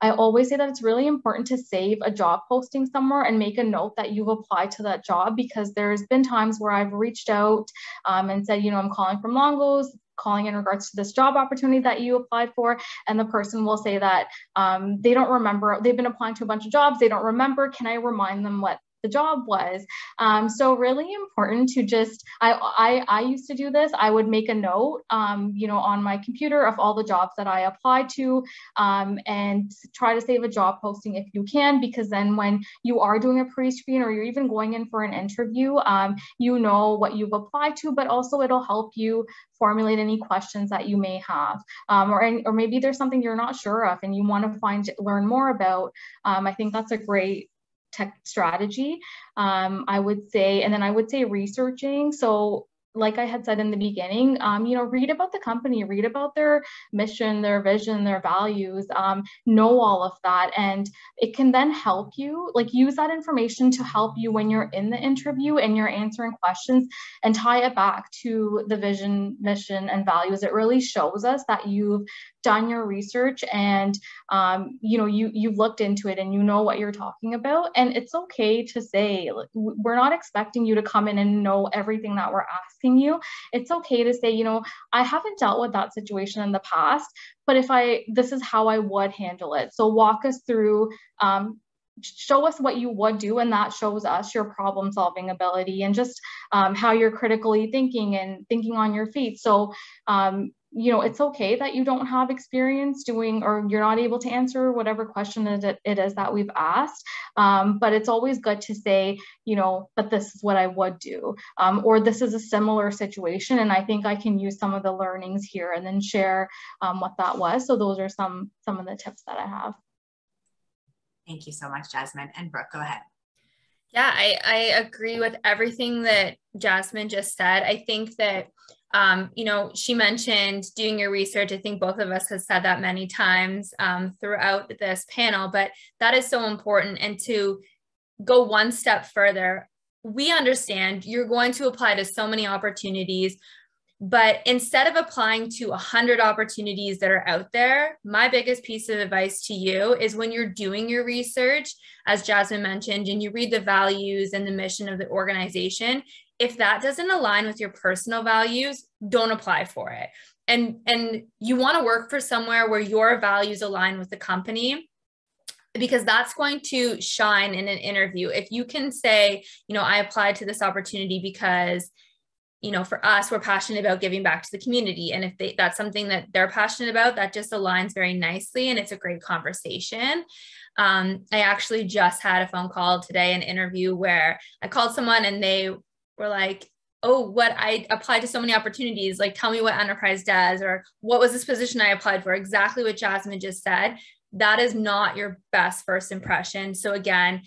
I always say that it's really important to save a job posting somewhere and make a note that you've applied to that job because there's been times where I've reached out um, and said, you know, I'm calling from Longo's, calling in regards to this job opportunity that you applied for and the person will say that um, they don't remember they've been applying to a bunch of jobs they don't remember can i remind them what the job was. Um, so really important to just, I, I, I used to do this. I would make a note, um, you know, on my computer of all the jobs that I applied to um, and try to save a job posting if you can, because then when you are doing a pre-screen or you're even going in for an interview, um, you know what you've applied to, but also it'll help you formulate any questions that you may have um, or, or maybe there's something you're not sure of and you want to find learn more about um, i think that's a great tech strategy. Um, I would say, and then I would say researching. So like I had said in the beginning, um, you know, read about the company, read about their mission, their vision, their values, um, know all of that. And it can then help you, like use that information to help you when you're in the interview and you're answering questions and tie it back to the vision, mission, and values. It really shows us that you've done your research and um, you know you you've looked into it and you know what you're talking about and it's okay to say we're not expecting you to come in and know everything that we're asking you it's okay to say you know i haven't dealt with that situation in the past but if i this is how i would handle it. So walk us through um, show us what you would do and that shows us your problem solving ability and just um, how you're critically thinking and thinking on your feet. So um, you know, it's okay that you don't have experience doing or you're not able to answer whatever question it, it is that we've asked. Um, but it's always good to say, you know, but this is what I would do, um, or this is a similar situation. And I think I can use some of the learnings here and then share um, what that was. So those are some, some of the tips that I have. Thank you so much, Jasmine. And Brooke, go ahead. Yeah, I, I agree with everything that Jasmine just said. I think that um, you know, she mentioned doing your research. I think both of us have said that many times um, throughout this panel, but that is so important. And to go one step further, we understand you're going to apply to so many opportunities, but instead of applying to 100 opportunities that are out there, my biggest piece of advice to you is when you're doing your research, as Jasmine mentioned, and you read the values and the mission of the organization, if that doesn't align with your personal values, don't apply for it. And and you want to work for somewhere where your values align with the company because that's going to shine in an interview. If you can say, you know, I applied to this opportunity because you know, for us, we're passionate about giving back to the community. And if they, that's something that they're passionate about, that just aligns very nicely and it's a great conversation. Um, I actually just had a phone call today, an interview where I called someone and they were like, oh, what I applied to so many opportunities, like tell me what enterprise does, or what was this position I applied for? Exactly what Jasmine just said. That is not your best first impression. So again,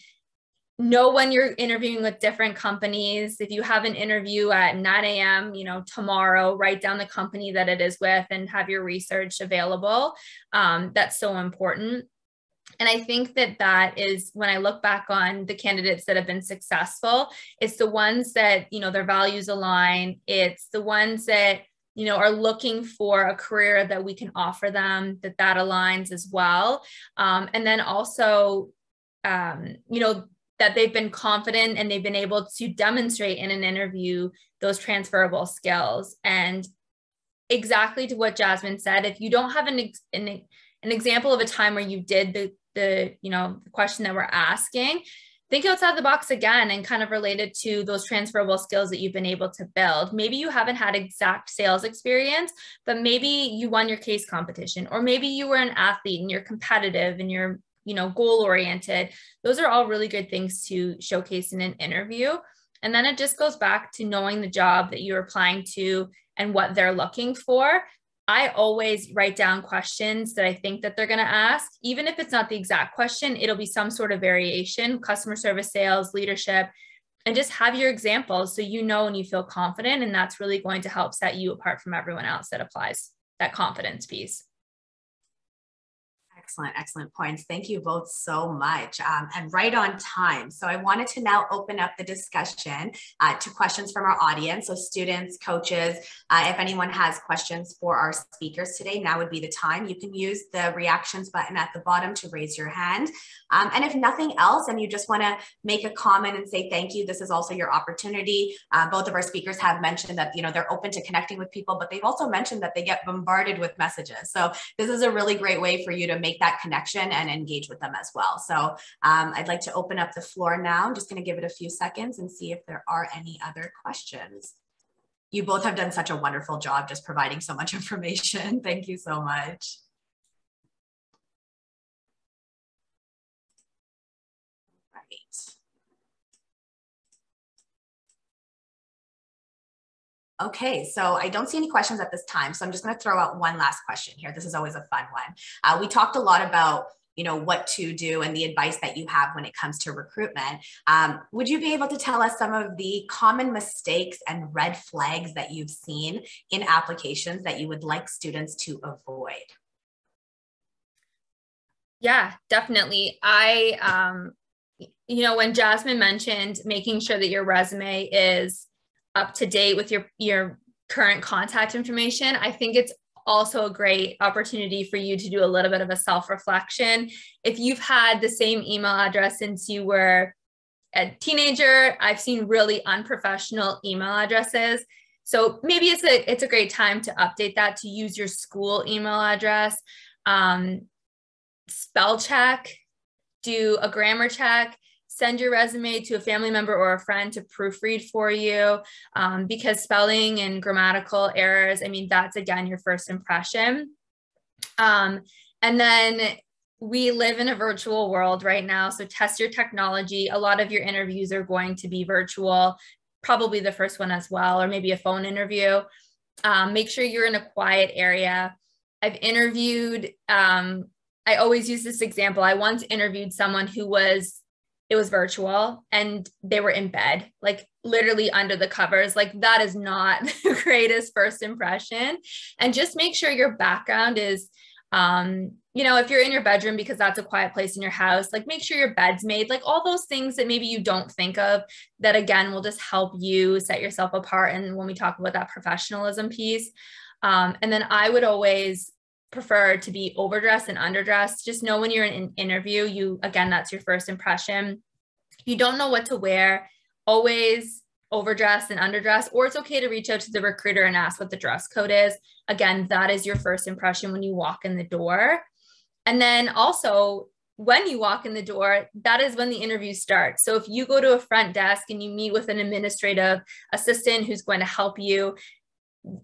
know when you're interviewing with different companies. If you have an interview at 9 a.m., you know, tomorrow, write down the company that it is with and have your research available. Um, that's so important. And I think that that is when I look back on the candidates that have been successful, it's the ones that, you know, their values align. It's the ones that, you know, are looking for a career that we can offer them, that that aligns as well. Um, and then also, um, you know, that they've been confident and they've been able to demonstrate in an interview those transferable skills. And exactly to what Jasmine said, if you don't have an, an an example of a time where you did the the you know the question that we're asking think outside the box again and kind of related to those transferable skills that you've been able to build. Maybe you haven't had exact sales experience, but maybe you won your case competition, or maybe you were an athlete and you're competitive and you're, you know, goal oriented. Those are all really good things to showcase in an interview. And then it just goes back to knowing the job that you're applying to and what they're looking for I always write down questions that I think that they're going to ask. Even if it's not the exact question, it'll be some sort of variation, customer service, sales, leadership, and just have your examples so you know and you feel confident. And that's really going to help set you apart from everyone else that applies that confidence piece. Excellent, excellent points. Thank you both so much um, and right on time. So I wanted to now open up the discussion uh, to questions from our audience. So students, coaches, uh, if anyone has questions for our speakers today, now would be the time. You can use the reactions button at the bottom to raise your hand. Um, and if nothing else, and you just want to make a comment and say thank you, this is also your opportunity. Uh, both of our speakers have mentioned that you know they're open to connecting with people, but they've also mentioned that they get bombarded with messages. So this is a really great way for you to make that connection and engage with them as well. So um, I'd like to open up the floor now. I'm just going to give it a few seconds and see if there are any other questions. You both have done such a wonderful job just providing so much information. Thank you so much. Okay, so I don't see any questions at this time. So I'm just going to throw out one last question here. This is always a fun one. Uh, we talked a lot about you know what to do and the advice that you have when it comes to recruitment um, would you be able to tell us some of the common mistakes and red flags that you've seen in applications that you would like students to avoid yeah definitely i um, you know when jasmine mentioned making sure that your resume is up to date with your your current contact information i think it's also a great opportunity for you to do a little bit of a self reflection if you've had the same email address since you were a teenager i've seen really unprofessional email addresses. So maybe it's a it's a great time to update that to use your school email address. Um, spell check do a grammar check send your resume to a family member or a friend to proofread for you um, because spelling and grammatical errors, I mean, that's again your first impression. Um, and then we live in a virtual world right now. So test your technology. A lot of your interviews are going to be virtual, probably the first one as well, or maybe a phone interview. Um, make sure you're in a quiet area. I've interviewed, um, I always use this example. I once interviewed someone who was it was virtual and they were in bed like literally under the covers. Like that is not the greatest first impression. And just make sure your background is um you know if you're in your bedroom because that's a quiet place in your house like make sure your bed's made like all those things that maybe you don't think of that again will just help you set yourself apart. And when we talk about that professionalism piece um, and then i would always prefer to be overdressed and underdressed. Just know when you're in an interview, you again, that's your first impression. you don't know what to wear, always overdressed and underdressed, or it's okay to reach out to the recruiter and ask what the dress code is. Again, that is your first impression when you walk in the door. And then also, when you walk in the door, that is when the interview starts. So if you go to a front desk and you meet with an administrative assistant who's going to help you,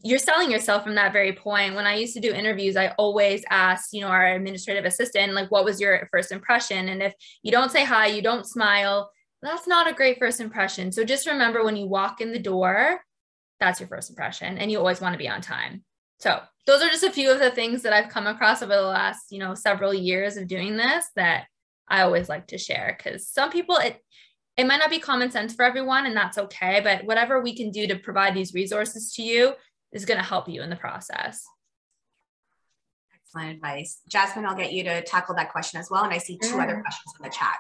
you're selling yourself from that very point. When I used to do interviews, I always asked, you know, our administrative assistant, like, what was your first impression? And if you don't say hi, you don't smile, that's not a great first impression. So just remember when you walk in the door, that's your first impression, and you always want to be on time. So those are just a few of the things that I've come across over the last, you know, several years of doing this that I always like to share because some people it it might not be common sense for everyone and that's okay but whatever we can do to provide these resources to you is going to help you in the process excellent advice jasmine i'll get you to tackle that question as well and i see two sure. other questions in the chat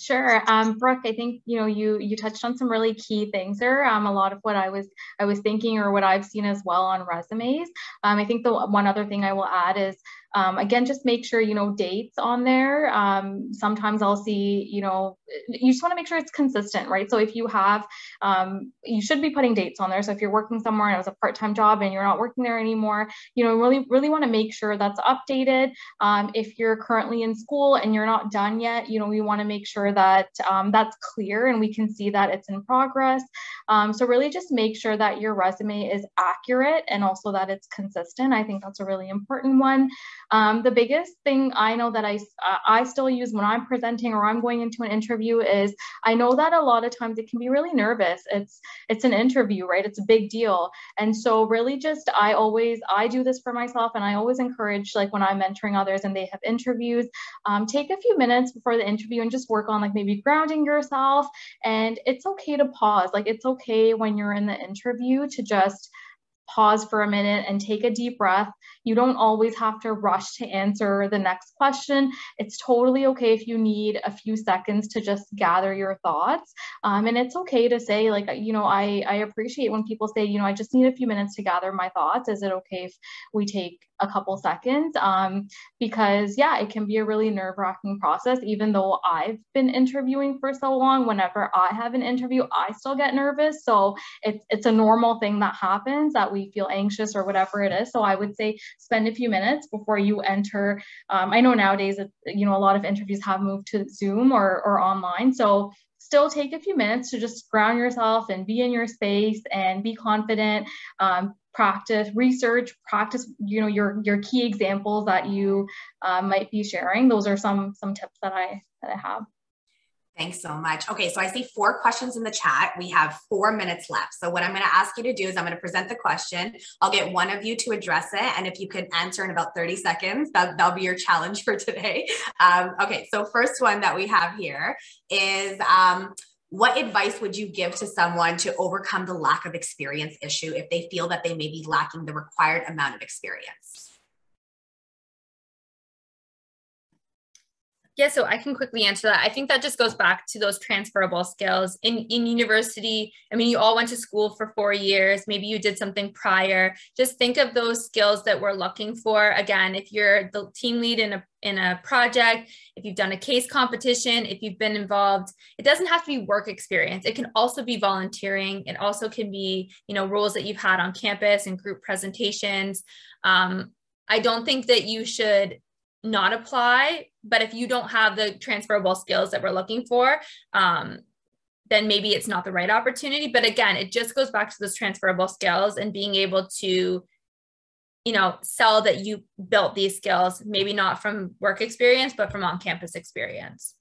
Sure, um, Brooke. I think you know you you touched on some really key things there. Um, a lot of what I was I was thinking, or what I've seen as well on resumes. Um, I think the one other thing I will add is um, again, just make sure, you know, dates on there. Um, sometimes I'll see, you know, you just want to make sure it's consistent, right? So if you have, um, you should be putting dates on there. So if you're working somewhere and it was a part-time job and you're not working there anymore, you know, really, really want to make sure that's updated. Um, if you're currently in school and you're not done yet, you know, we want to make sure that um, that's clear and we can see that it's in progress. Um, so really just make sure that your resume is accurate and also that it's consistent. I think that's a really important one. Um, the biggest thing I know that I, uh, I still use when I'm presenting or I'm going into an interview is I know that a lot of times it can be really nervous. It's, it's an interview, right? It's a big deal. And so really just, I always, I do this for myself and I always encourage like when I'm mentoring others and they have interviews, um, take a few minutes before the interview and just work on like maybe grounding yourself. And it's okay to pause. Like it's okay when you're in the interview to just pause for a minute and take a deep breath. You don't always have to rush to answer the next question. It's totally okay if you need a few seconds to just gather your thoughts. Um, and it's okay to say, like, you know, I, I appreciate when people say, you know, I just need a few minutes to gather my thoughts. Is it okay if we take a couple seconds? Um, because, yeah, it can be a really nerve wracking process. Even though I've been interviewing for so long, whenever I have an interview, I still get nervous. So it's, it's a normal thing that happens that we feel anxious or whatever it is. So I would say spend a few minutes before you enter. Um, I know nowadays, that, you know, a lot of interviews have moved to Zoom or, or online. So still take a few minutes to just ground yourself and be in your space and be confident um, practice research practice you know your your key examples that you uh, might be sharing those are some some tips that i that i have Thanks so much. Okay, so I see four questions in the chat. We have four minutes left. So what I'm going to ask you to do is I'm going to present the question. I'll get one of you to address it. And if you can answer in about 30 seconds, that, that'll be your challenge for today. Um, okay, so first one that we have here is um, what advice would you give to someone to overcome the lack of experience issue if they feel that they may be lacking the required amount of experience? Yeah, so I can quickly answer that. I think that just goes back to those transferable skills. In in university, I mean, you all went to school for four years. Maybe you did something prior. Just think of those skills that we're looking for. Again, if you're the team lead in a in a project, if you've done a case competition, if you've been involved, it doesn't have to be work experience. It can also be volunteering. It also can be, you know, roles that you've had on campus and group presentations. Um, I don't think that you should not apply but if you don't have the transferable skills that we're looking for um, then maybe it's not the right opportunity. But again it just goes back to those transferable skills and being able to you know sell that you built these skills maybe not from work experience but from on campus experience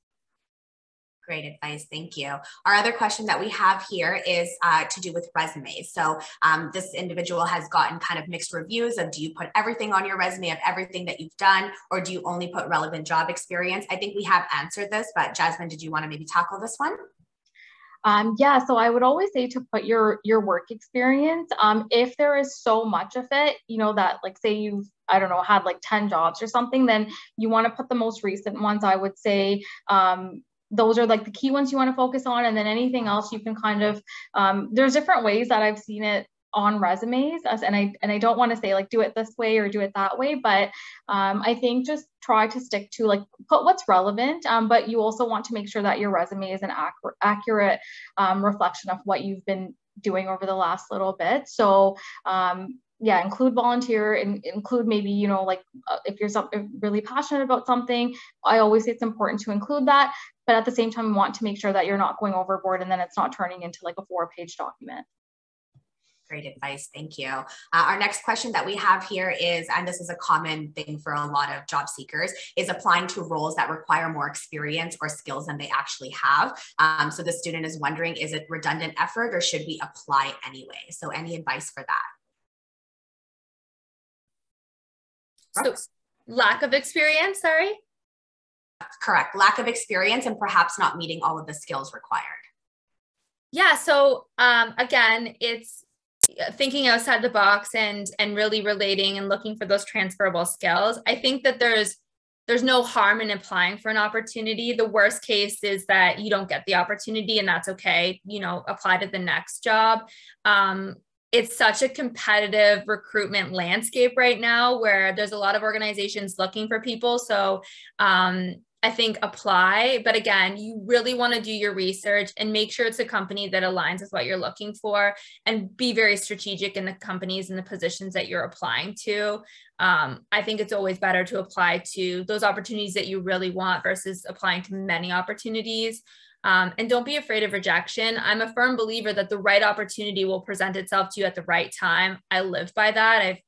Great advice. Thank you. Our other question that we have here is uh, to do with resumes. So um, this individual has gotten kind of mixed reviews of do you put everything on your resume of everything that you've done, or do you only put relevant job experience? I think we have answered this, but Jasmine, did you want to maybe tackle this one? Um, yeah, so I would always say to put your your work experience. Um, if there is so much of it, you know that like say you've I don't know had like ten jobs or something, then you want to put the most recent ones. I would say um, those are like the key ones you want to focus on and then anything else you can kind of um, there's different ways that i've seen it on resumes and i and i don't want to say like do it this way or do it that way but um, i think just try to stick to like put what's relevant um, but you also want to make sure that your resume is an accurate, accurate um, reflection of what you've been doing over the last little bit. So um, yeah include volunteer and include maybe you know like uh, if you're some, really passionate about something i always say it's important to include that but at the same time want to make sure that you're not going overboard and then it's not turning into like a four page document Great advice. Thank you. Uh, our next question that we have here is, and this is a common thing for a lot of job seekers, is applying to roles that require more experience or skills than they actually have. Um, so the student is wondering, is it redundant effort or should we apply anyway? So any advice for that? So lack of experience, sorry? Correct. Lack of experience and perhaps not meeting all of the skills required. Yeah. So um, again, it's thinking outside the box and and really relating and looking for those transferable skills. I think that there's there's no harm in applying for an opportunity. The worst case is that you don't get the opportunity, and that's okay. You know, apply to the next job. Um, it's such a competitive recruitment landscape right now where there's a lot of organizations looking for people. So um, I think apply. But again, you really want to do your research and make sure it's a company that aligns with what you're looking for and be very strategic in the companies and the positions that you're applying to. Um, I think it's always better to apply to those opportunities that you really want versus applying to many opportunities. Um, and don't be afraid of rejection. I'm a firm believer that the right opportunity will present itself to you at the right time. I live by that. I've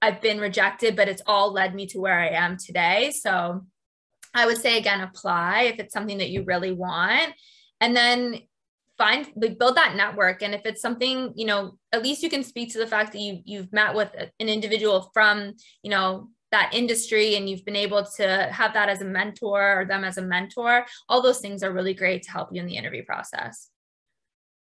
I've been rejected, but it's all led me to where I am today. So I would say again, apply if it's something that you really want. And then find like build that network and if it's something you know at least you can speak to the fact that you you've met with an individual from you know that industry and you've been able to have that as a mentor or them as a mentor all those things are really great to help you in the interview process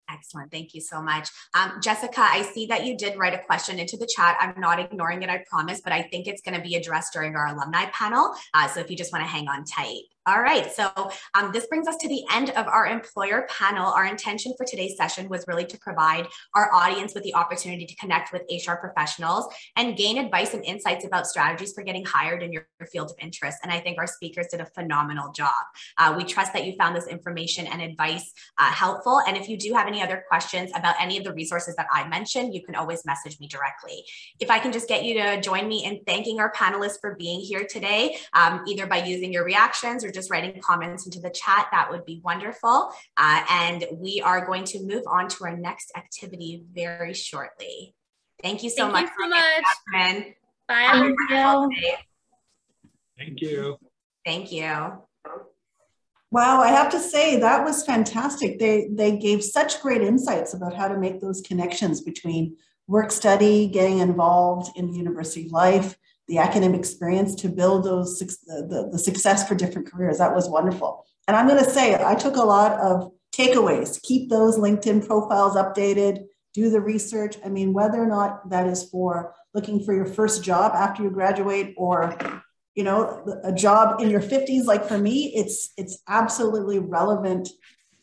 Excellent. Thank you so much. Um, Jessica, I see that you did write a question into the chat. I'm not ignoring it, I promise, but I think it's going to be addressed during our alumni panel. Uh, so if you just want to hang on tight. All right, so um, this brings us to the end of our employer panel. Our intention for today's session was really to provide our audience with the opportunity to connect with HR professionals and gain advice and insights about strategies for getting hired in your, field of interest. And I think our speakers did a phenomenal job. Uh, we trust that you found this information and advice uh, helpful. And if you do have any other questions about any of the resources that I mentioned, you can always message me directly. If I can just get you to join me in thanking our panelists for being here today, um, either by using your reactions or just writing comments into the chat, that would be wonderful. Uh, and we are going to move on to our next activity very shortly. Thank you so Thank much. You so much. Catherine. Bye. Thank you. Thank you. Thank you. Wow, I have to say that was fantastic. They they gave such great insights about how to make those connections between work study, getting involved in university life, the academic experience to build those the, the, the success for different careers. That was wonderful. And I'm going to say I took a lot of takeaways. Keep those LinkedIn profiles updated. Do the research. I mean, whether or not that is for looking for your first job after you graduate or you know a job in your 50s like for me it's it's absolutely relevant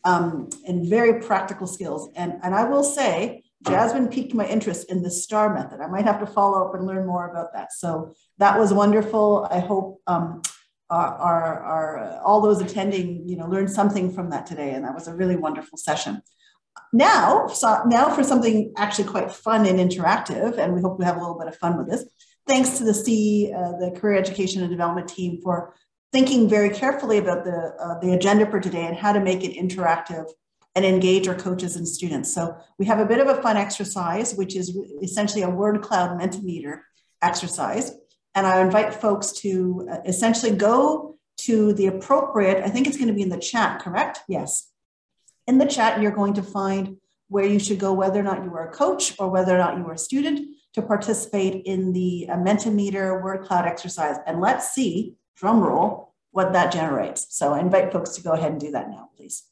um, and very practical skills and and i will say jasmine piqued my interest in the star method. I might have to follow up and learn more about that. So that was wonderful. I hope um, our, our, our all those attending you know learned something from that today and that was a really wonderful session. Now so now for something actually quite fun and interactive and we hope we have a little bit of fun with this. Thanks to the C, uh, the Career Education and Development team for thinking very carefully about the, uh, the agenda for today and how to make it interactive and engage our coaches and students. So we have a bit of a fun exercise, which is essentially a word cloud Mentimeter exercise. And I invite folks to uh, essentially go to the appropriate, I think it's going to be in the chat, correct? Yes. In the chat, you're going to find where you should go, whether or not you are a coach or whether or not you are a student to participate in the uh, Mentimeter word cloud exercise. And let's see, drum roll, what that generates. So I invite folks to go ahead and do that now, please.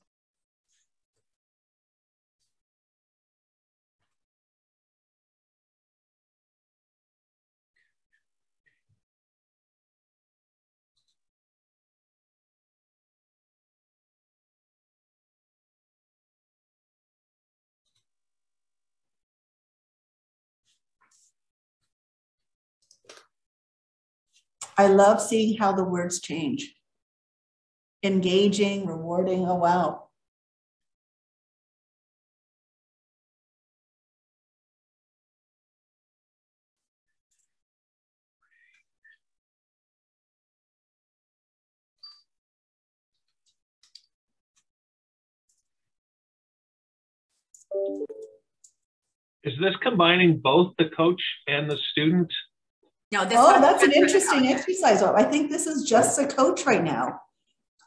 I love seeing how the words change. Engaging, rewarding, oh wow. Is this combining both the coach and the student? No, this oh, that's an interesting exercise. I think this is just a coach right now.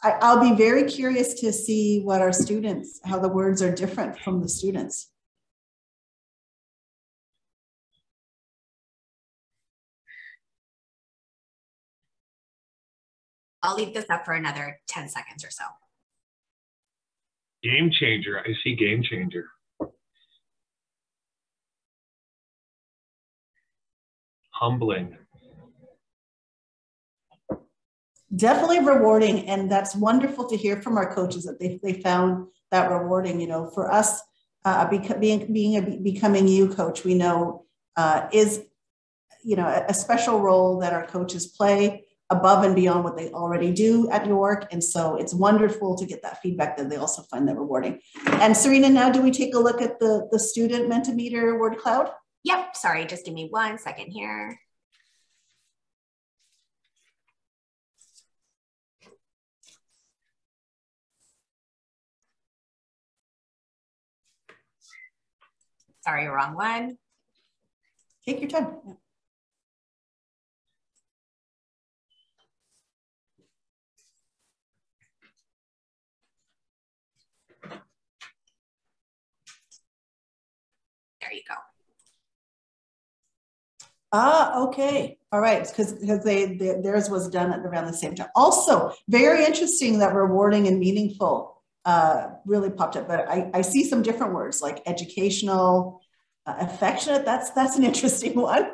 I, will be very curious to see what our students, how the words are different from the students. I'll leave this up for another 10 seconds or so. Game changer. I see game changer. Humbling. Definitely rewarding. And that's wonderful to hear from our coaches that they, they found that rewarding. You know, for us, uh, being, being a Becoming YU coach, we know uh, is, you know, a, a special role that our coaches play above and beyond what they already do at York. And so it's wonderful to get that feedback that they also find that rewarding. And Serena, now do we take a look at the, the student Mentimeter word cloud? Yep, sorry, just give me one second here. Sorry, wrong one. Take your time. There you go. Ah, okay. All right. Because because they, they, theirs was done at around the same time. Also, very interesting that rewarding and meaningful uh, really popped up. But I, I see some different words like educational, uh, affectionate. That's that's an interesting one.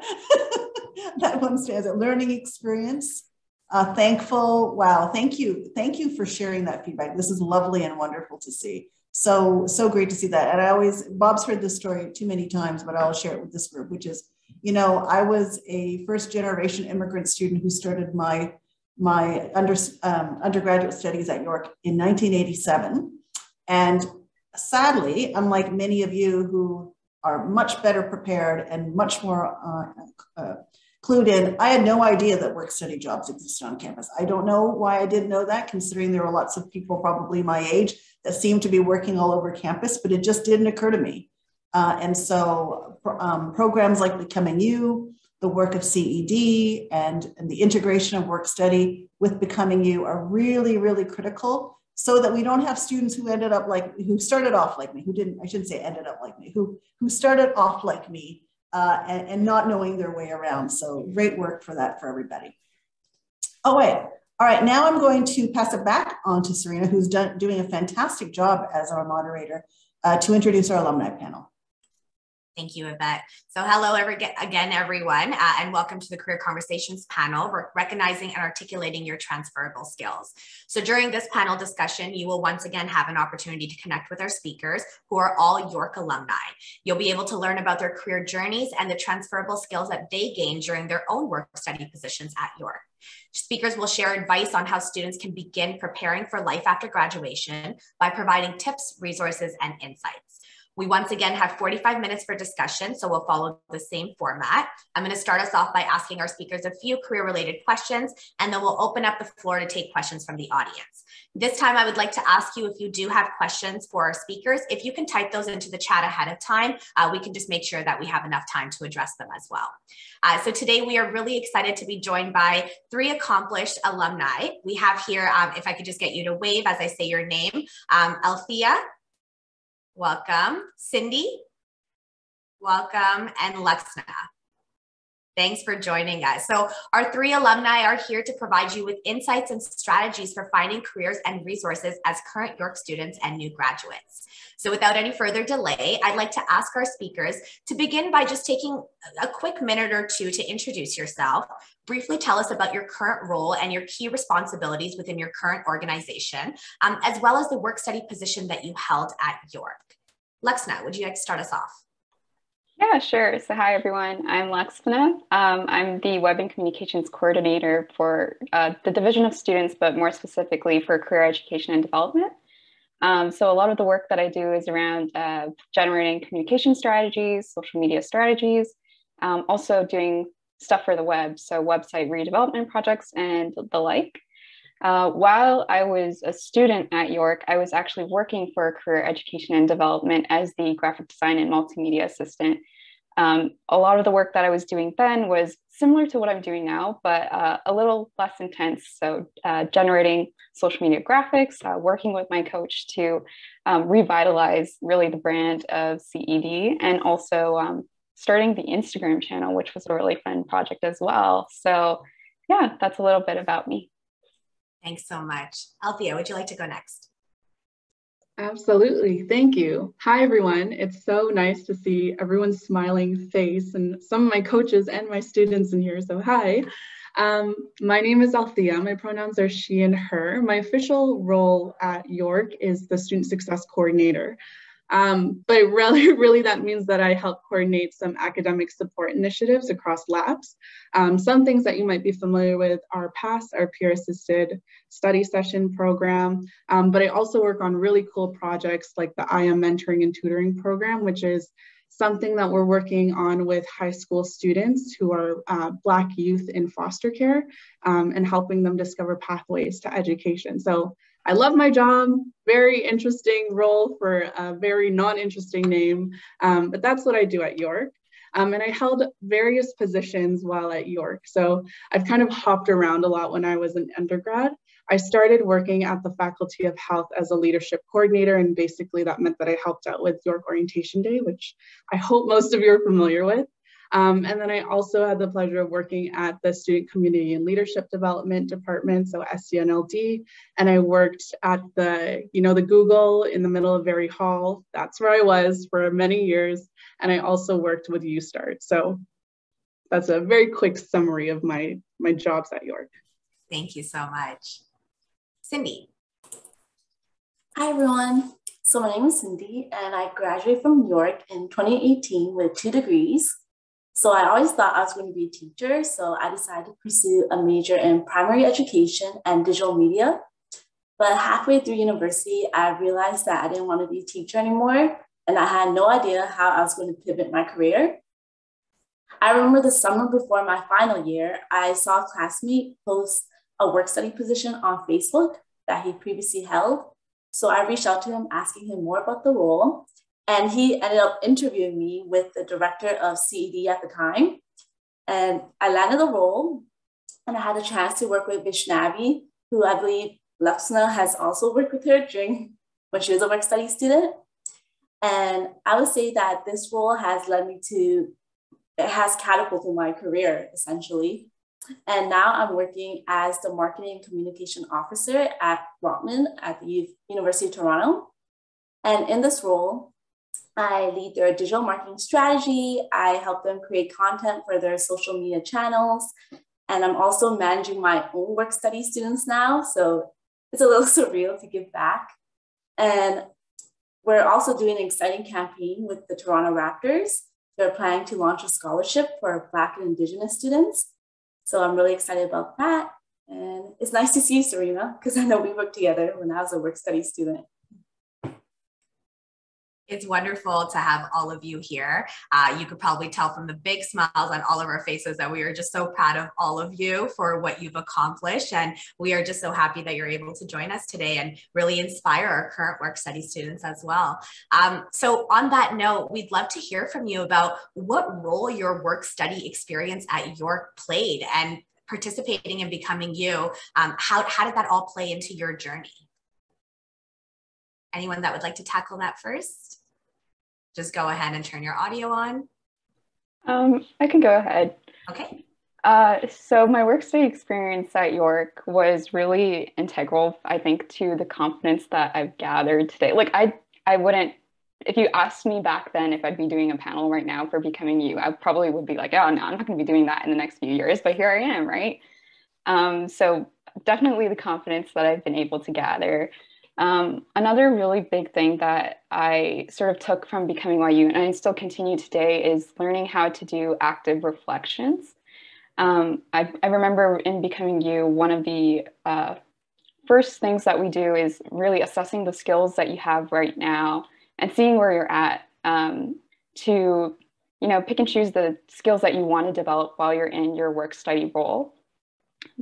that one stands out. Learning experience. Uh, thankful. Wow. Thank you. Thank you for sharing that feedback. This is lovely and wonderful to see. So, so great to see that. And I always, Bob's heard this story too many times, but I'll share it with this group, which is, you know, I was a first generation immigrant student who started my, my under, um, undergraduate studies at York in 1987. And sadly, unlike many of you who are much better prepared and much more uh, uh, clued in. I had no idea that work study jobs existed on campus. I don't know why I didn't know that, considering there were lots of people probably my age that seemed to be working all over campus, but it just didn't occur to me. Uh, and so um, programs like Becoming YU, the work of CED, and, and the integration of work study with Becoming YU are really, really critical so that we don't have students who ended up like, who started off like me, who didn't, I shouldn't say ended up like me, who, who started off like me uh, and, and, not knowing their way around. So great work for that for everybody. Oh, wait. All right, now I'm going to pass it back on to Serena, who's done, doing a fantastic job as our moderator uh, to introduce our alumni panel. Thank you, Yvette. So hello every, again, everyone, uh, and welcome to the Career Conversations panel, recognizing and articulating your transferable skills. So during this panel discussion, you will once again have an opportunity to connect with our speakers who are all York alumni. You'll be able to learn about their career journeys and the transferable skills that they gained during their own work study positions at York. Speakers will share advice on how students can begin preparing for life after graduation by providing tips, resources, and insights. We once again have 45 minutes for discussion, so we'll follow the same format. I'm going to start us off by asking our speakers a few career related questions, and then we'll open up the floor to take questions from the audience. This time, I would like to ask you if you do have questions for our speakers, if you can type those into the chat ahead of time, uh, we can just make sure that we have enough time to address them as well. Uh, so today we are really excited to be joined by three accomplished alumni. We have here, um, if I could just get you to wave as I say your name, um, Althea, welcome. Cindy, welcome. And Luxna. Thanks for joining us. So our three alumni are here to provide you with insights and strategies for finding careers and resources as current York students and new graduates. So without any further delay, I'd like to ask our speakers to begin by just taking a quick minute or two to introduce yourself, briefly tell us about your current role and your key responsibilities within your current organization, um, as well as the work study position that you held at York. Luxna, would you like to start us off? Yeah, sure. So, hi everyone. I'm Laxmana. Um, I'm the Web and Communications Coordinator for uh, the Division of Students, but more specifically for Career Education and Development. Um, so, a lot of the work that I do is around uh, generating communication strategies, social media strategies, um, also doing stuff for the web, so website redevelopment projects and the like. Uh, while I was a student at York, I was actually working for career education and development as the graphic design and multimedia assistant. Um, a lot of the work that I was doing then was similar to what I'm doing now, but uh, a little less intense. So, uh, generating social media graphics, uh, working with my coach to um, revitalize really the brand of CED, and also um, starting the Instagram channel, which was a really fun project as well. So, yeah, that's a little bit about me. Thanks so much. Althea, would you like to go next? Absolutely. Thank you. Hi, everyone. It's so nice to see everyone's smiling face and some of my coaches and my students in here. So, hi. Um, my name is Althea. My pronouns are she and her. My official role at York is the Student Success Coordinator. Um, but really, really that means that I help coordinate some academic support initiatives across labs. Um, some things that you might be familiar with are PASS, our peer assisted study session program. Um, but I also work on really cool projects like the IM mentoring and tutoring program, which is something that we're working on with high school students who are uh, Black youth in foster care um, and helping them discover pathways to education. So I love my job, very interesting role for a very non-interesting name, um, but that's what I do at York. Um, and I held various positions while at York. So I've kind of hopped around a lot when I was an undergrad. I started working at the Faculty of Health as a leadership coordinator, and basically that meant that I helped out with York Orientation Day, which I hope most of you are familiar with. Um, and then I also had the pleasure of working at the Student Community and Leadership Development Department, so SCNLD, and I worked at the, you know, the Google in the middle of Vari Hall. That's where I was for many years. And I also worked with UStart. So that's a very quick summary of my, my jobs at York. Thank you so much. Cindy. Hi, everyone. So my name is Cindy, and I graduated from York in 2018 with two degrees. So I always thought I was going to be a teacher, so I decided to pursue a major in primary education and digital media. But halfway through university, I realized that I didn't want to be a teacher anymore, and I had no idea how I was going to pivot my career. I remember the summer before my final year, I saw a classmate post a work study position on Facebook that he previously held. So I reached out to him asking him more about the role. And he ended up interviewing me with the director of CED at the time. And I landed the role and I had a chance to work with Vaishnavi, who I believe Laksana has also worked with her during when she was a work study student. And I would say that this role has led me to, it has catapulted my career essentially. And now I'm working as the marketing and communication officer at Rotman at the University of Toronto. And in this role, I lead their digital marketing strategy. I help them create content for their social media channels. And I'm also managing my own work study students now. So it's a little surreal to give back. And we're also doing an exciting campaign with the Toronto Raptors. They're planning to launch a scholarship for Black and Indigenous students. So I'm really excited about that. And it's nice to see you, Serena, because I know we worked together when I was a work study student. It's wonderful to have all of you here. Uh, you could probably tell from the big smiles on all of our faces that we are just so proud of all of you for what you've accomplished. And we are just so happy that you're able to join us today and really inspire our current work study students as well. Um, so on that note, we'd love to hear from you about what role your work study experience at York played and participating and Becoming YU. Um, how, how did that all play into your journey? Anyone that would like to tackle that first? Just go ahead and turn your audio on. Um, I can go ahead. Okay. Uh, so my work study experience at York was really integral, I think, to the confidence that I've gathered today. Like I, I wouldn't, if you asked me back then if I'd be doing a panel right now for Becoming YU, I probably would be like, oh no, I'm not going to be doing that in the next few years. But here I am, right? Um, so definitely the confidence that I've been able to gather um, another really big thing that I sort of took from becoming YU, and I still continue today, is learning how to do active reflections. Um, I, I, remember in Becoming YU, one of the uh, first things that we do is really assessing the skills that you have right now and seeing where you're at um, to, you know, pick and choose the skills that you want to develop while you're in your work study role.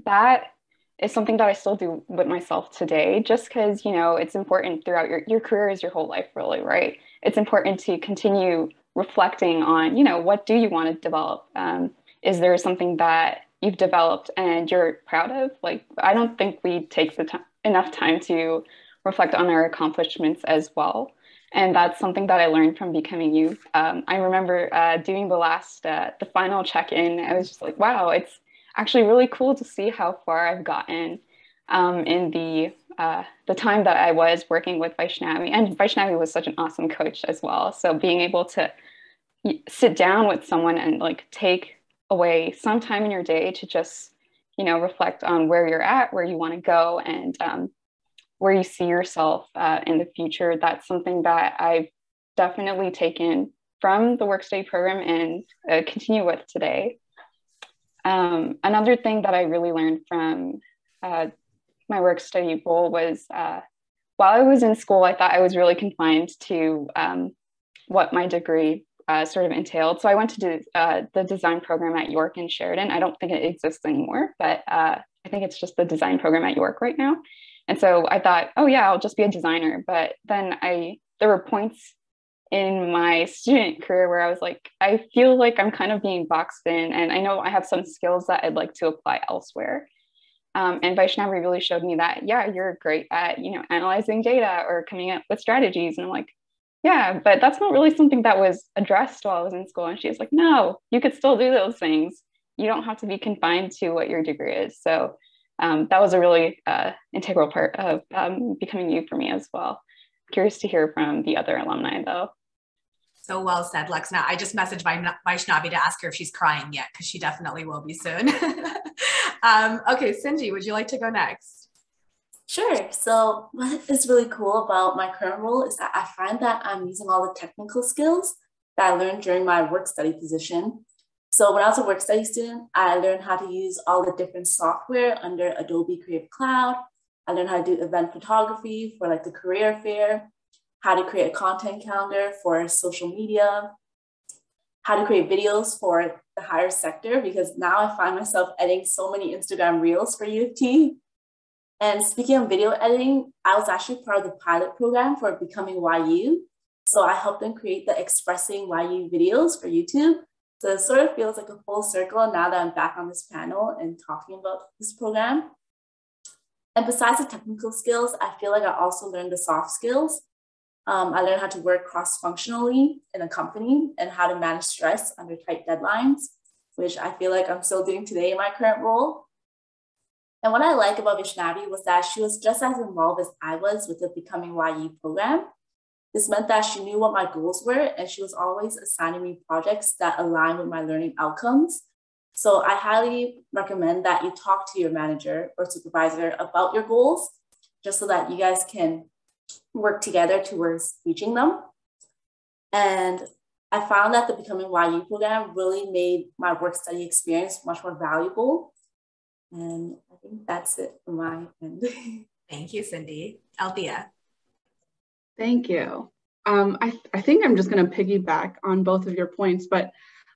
That is something that I still do with myself today, just because, you know, it's important throughout your, your career is your whole life, really, right? It's important to continue reflecting on, you know, what do you want to develop? Um, is there something that you've developed and you're proud of? Like, I don't think we take the enough time to reflect on our accomplishments as well. And that's something that I learned from Becoming YU. Um, I remember uh, doing the last, uh, the final check-in. I was just like, wow, it's actually really cool to see how far I've gotten um, in the uh, the time that I was working with Vaishnavi. And Vaishnavi was such an awesome coach as well. So being able to sit down with someone and like take away some time in your day to just you know reflect on where you're at, where you want to go, and um, where you see yourself uh, in the future. That's something that I've definitely taken from the work study program and uh, continue with today. Um, another thing that I really learned from uh, my work study role was uh, while I was in school, I thought I was really confined to um, what my degree uh, sort of entailed. So I went to do, uh, the design program at York and Sheridan. I don't think it exists anymore, but uh, I think it's just the design program at York right now. And so I thought, oh yeah, I'll just be a designer. But then I there were points in my student career where I was like, I feel like I'm kind of being boxed in, and I know I have some skills that I'd like to apply elsewhere. Um, and Vaishnavi really showed me that, yeah, you're great at, you know, analyzing data or coming up with strategies. And I'm like, yeah, but that's not really something that was addressed while I was in school. And she was like, no, you could still do those things. You don't have to be confined to what your degree is. So um, that was a really uh, integral part of um, Becoming YU for me as well. Curious to hear from the other alumni though. So well said, Lexna. I just messaged my Vaishnavi to ask her if she's crying yet, because she definitely will be soon. um, okay, Cindy, would you like to go next? Sure. So what is really cool about my current role is that I find that I'm using all the technical skills that I learned during my work study position. So when I was a work study student, I learned how to use all the different software under Adobe Creative Cloud. I learned how to do event photography for like the career fair how to create a content calendar for social media, how to create videos for the higher sector, because now I find myself editing so many Instagram reels for U of T. And speaking of video editing, I was actually part of the pilot program for Becoming YU. So I helped them create the Expressing YU videos for YouTube. So it sort of feels like a full circle now that I'm back on this panel and talking about this program. And besides the technical skills, I feel like I also learned the soft skills. Um, I learned how to work cross-functionally in a company and how to manage stress under tight deadlines, which I feel like I'm still doing today in my current role. And what I like about Vaishnavi was that she was just as involved as I was with the Becoming YU program. This meant that she knew what my goals were and she was always assigning me projects that align with my learning outcomes. So I highly recommend that you talk to your manager or supervisor about your goals, just so that you guys can work together towards reaching them. And I found that the Becoming YU program really made my work study experience much more valuable. And I think that's it from my end. Thank you, Cindy. Althea. Thank you. Um, I, I think I'm just going to piggyback on both of your points, but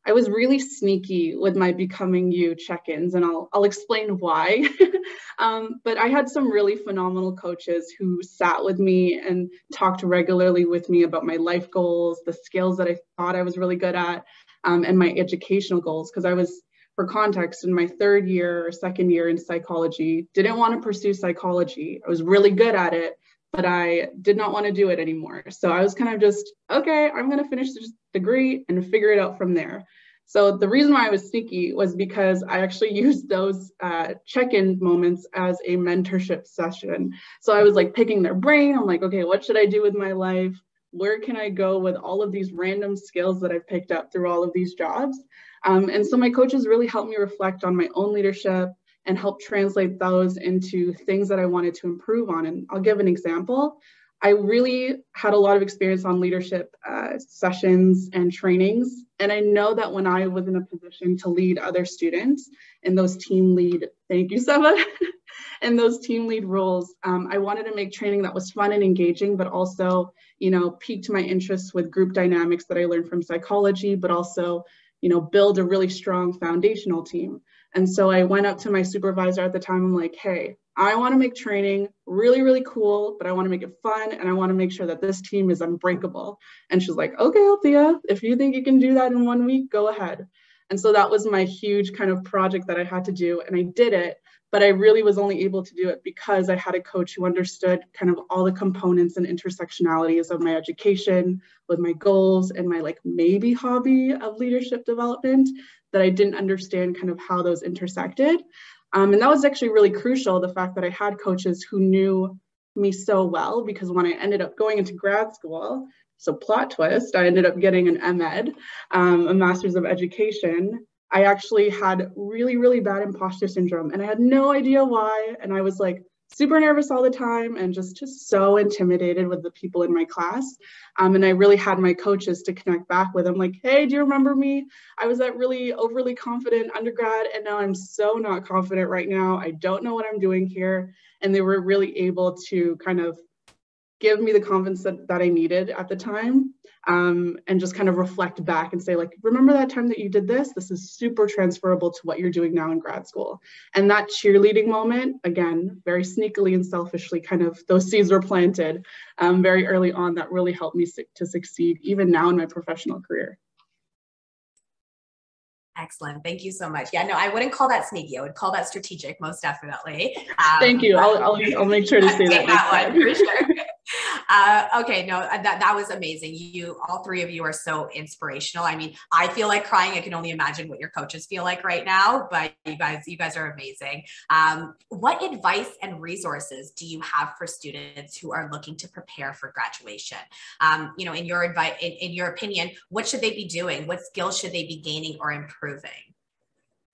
I was really sneaky with my Becoming YU check-ins and I'll, I'll explain why. um, but I had some really phenomenal coaches who sat with me and talked regularly with me about my life goals, the skills that I thought I was really good at, um, and my educational goals. Because I was, for context, in my third year or second year in psychology, didn't want to pursue psychology. I was really good at it, but I did not want to do it anymore. So I was kind of just, okay, I'm going to finish this degree and figure it out from there. So the reason why I was sneaky was because I actually used those uh, check-in moments as a mentorship session. So I was like picking their brain. I'm like, okay, what should I do with my life? Where can I go with all of these random skills that I've picked up through all of these jobs? Um, and so my coaches really helped me reflect on my own leadership, and help translate those into things that I wanted to improve on. And I'll give an example. I really had a lot of experience on leadership uh, sessions and trainings. And I know that when I was in a position to lead other students in those team lead, thank you, Seba, in those team lead roles, um, I wanted to make training that was fun and engaging, but also, you know, piqued my interest with group dynamics that I learned from psychology, but also, you know, build a really strong foundational team. And so I went up to my supervisor at the time. I'm like, hey, I want to make training really, really cool, but I want to make it fun and I want to make sure that this team is unbreakable. And she's like, okay, Althea, if you think you can do that in one week, go ahead. And so that was my huge kind of project that I had to do. And I did it, but I really was only able to do it because I had a coach who understood kind of all the components and intersectionalities of my education with my goals and my like maybe hobby of leadership development that I didn't understand kind of how those intersected. Um, and that was actually really crucial, the fact that I had coaches who knew me so well, because when I ended up going into grad school, so plot twist, I ended up getting an MEd, um, a Master's of Education. I actually had really, really bad imposter syndrome and I had no idea why. And I was like, super nervous all the time and just, just so intimidated with the people in my class. Um, and I really had my coaches to connect back with. I'm like, hey, do you remember me? I was that really overly confident undergrad and now I'm so not confident right now. I don't know what I'm doing here. And they were really able to kind of give me the confidence that, that I needed at the time um, and just kind of reflect back and say like, remember that time that you did this? This is super transferable to what you're doing now in grad school. And that cheerleading moment, again, very sneakily and selfishly kind of those seeds were planted um, very early on that really helped me su to succeed even now in my professional career. Excellent. Thank you so much. Yeah, no, I wouldn't call that sneaky. I would call that strategic, most definitely. Um, Thank you. I'll, I'll, I'll, make sure to say that. that one for sure. uh, okay, no, uh, that, that was amazing. You, all three of you are so inspirational. I mean, I feel like crying. I can only imagine what your coaches feel like right now, but you guys, you guys are amazing. Um, what advice and resources do you have for students who are looking to prepare for graduation? Um, you know, in your advice, in, in your opinion, what should they be doing? What skills should they be gaining or improving?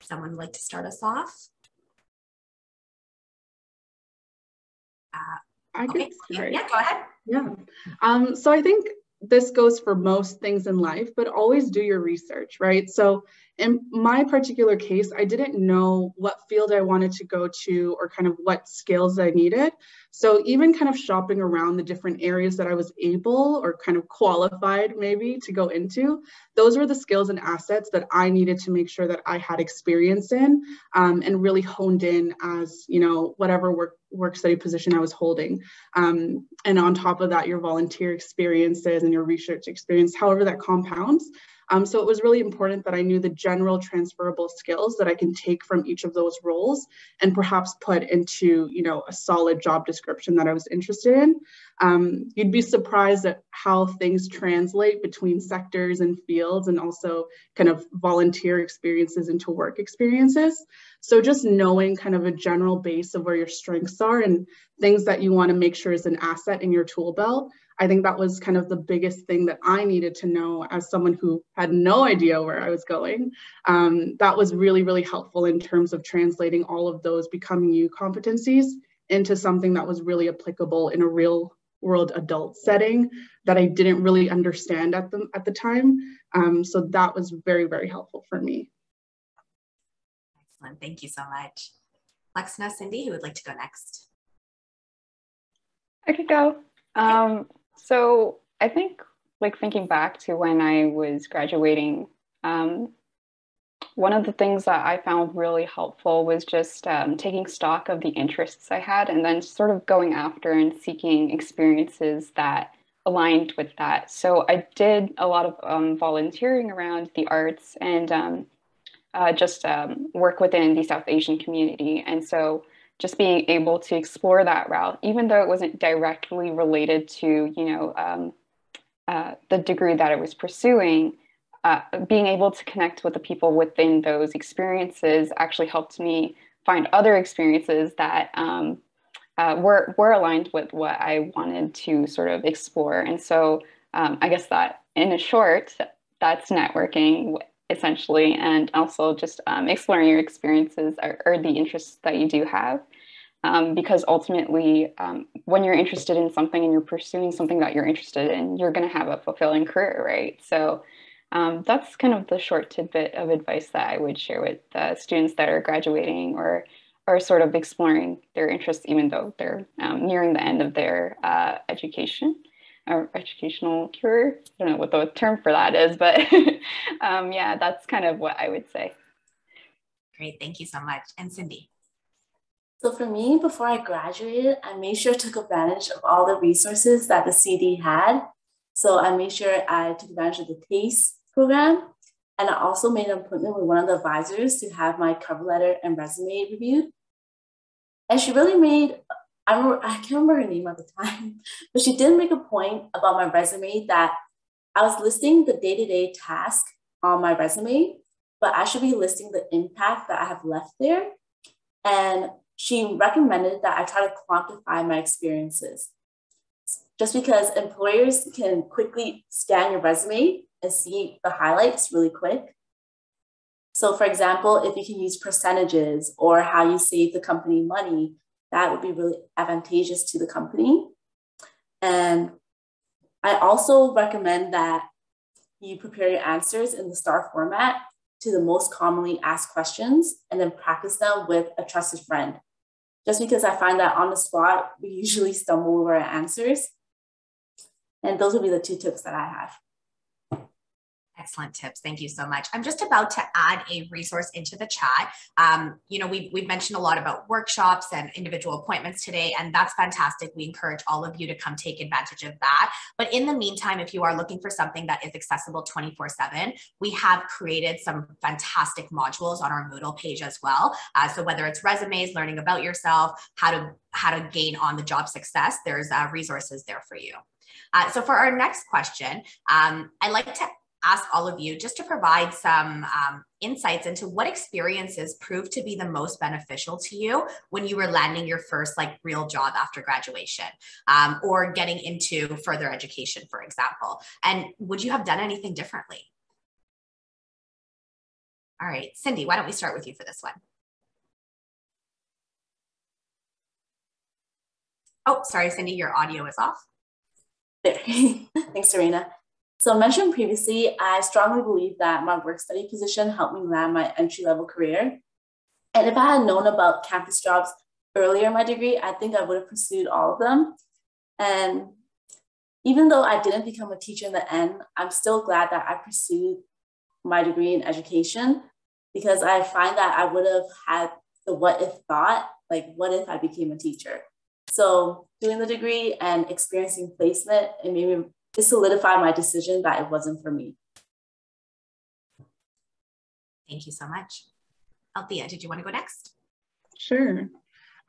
Someone like to start us off? Uh, I okay. Yeah, yeah, go ahead. Yeah. Um, so I think this goes for most things in life, but always do your research, right? So in my particular case, I didn't know what field I wanted to go to or kind of what skills I needed. So even kind of shopping around the different areas that I was able or kind of qualified maybe to go into, those were the skills and assets that I needed to make sure that I had experience in um, and really honed in as, you know, whatever work, work study position I was holding. Um, and on top of that, your volunteer experiences and your research experience, however that compounds. Um, so it was really important that I knew the general transferable skills that I can take from each of those roles and perhaps put into, you know, a solid job description that I was interested in. Um, you'd be surprised at how things translate between sectors and fields and also kind of volunteer experiences into work experiences. So just knowing kind of a general base of where your strengths are and things that you want to make sure is an asset in your tool belt I think that was kind of the biggest thing that I needed to know as someone who had no idea where I was going. Um, that was really, really helpful in terms of translating all of those Becoming YU competencies into something that was really applicable in a real world adult setting that I didn't really understand at the, at the time. Um, so that was very, very helpful for me. Excellent. Thank you so much. Lexna, Cindy, who would like to go next? I could go. Um, so I think like thinking back to when I was graduating, um, one of the things that I found really helpful was just um, taking stock of the interests I had and then sort of going after and seeking experiences that aligned with that. So I did a lot of um, volunteering around the arts and um, uh, just um, work within the South Asian community. And so just being able to explore that route, even though it wasn't directly related to, you know, um, uh, the degree that I was pursuing, uh, being able to connect with the people within those experiences actually helped me find other experiences that um, uh, were, were aligned with what I wanted to sort of explore. And so um, I guess that in a short, that's networking essentially, and also just um, exploring your experiences or, or, the interests that you do have. Um, because ultimately, um, when you're interested in something and you're pursuing something that you're interested in, you're going to have a fulfilling career, right? So um, that's kind of the short tidbit of advice that I would share with uh, students that are graduating or are sort of exploring their interests, even though they're um, nearing the end of their uh, education or educational career. I don't know what the term for that is, but um, yeah, that's kind of what I would say. Great, thank you so much. And Cindy. So for me, before I graduated, I made sure I took advantage of all the resources that the CD had. So I made sure I took advantage of the TASTE program. And I also made an appointment with one of the advisors to have my cover letter and resume reviewed. And she really made I remember, I can't remember her name at the time, but she did make a point about my resume that I was listing the day-to-day task on my resume, but I should be listing the impact that I have left there. And she recommended that I try to quantify my experiences. Just because employers can quickly scan your resume and see the highlights really quick. So for example, if you can use percentages or how you save the company money that would be really advantageous to the company. And I also recommend that you prepare your answers in the STAR format to the most commonly asked questions and then practice them with a trusted friend. Just because I find that on the spot, we usually stumble over our answers. And those would be the two tips that I have. Excellent tips. Thank you so much. I'm just about to add a resource into the chat. Um, you know, we've, we've mentioned a lot about workshops and individual appointments today, and that's fantastic. We encourage all of you to come take advantage of that. But in the meantime, if you are looking for something that is accessible 24 7, we have created some fantastic modules on our Moodle page as well. Uh, so whether it's resumes, learning about yourself, how to how to gain on the job success, there's uh, resources there for you. Uh, so for our next question, um, I'd like to ask all of you just to provide some um, insights into what experiences proved to be the most beneficial to you when you were landing your first like real job after graduation um, or getting into further education for example. And would you have done anything differently? All right cindy why don't we start with you for this one? Oh sorry cindy your audio is off. There. Thanks serena so mentioned previously, I strongly believe that my work study position helped me land my entry level career. And if I had known about campus jobs earlier in my degree, I think I would have pursued all of them. And even though I didn't become a teacher in the end, I'm still glad that I pursued my degree in education because I find that I would have had the what if thought, like what if I became a teacher? So doing the degree and experiencing placement, it made me it solidified my decision that it wasn't for me. Thank you so much. Althea, did you want to go next? Sure.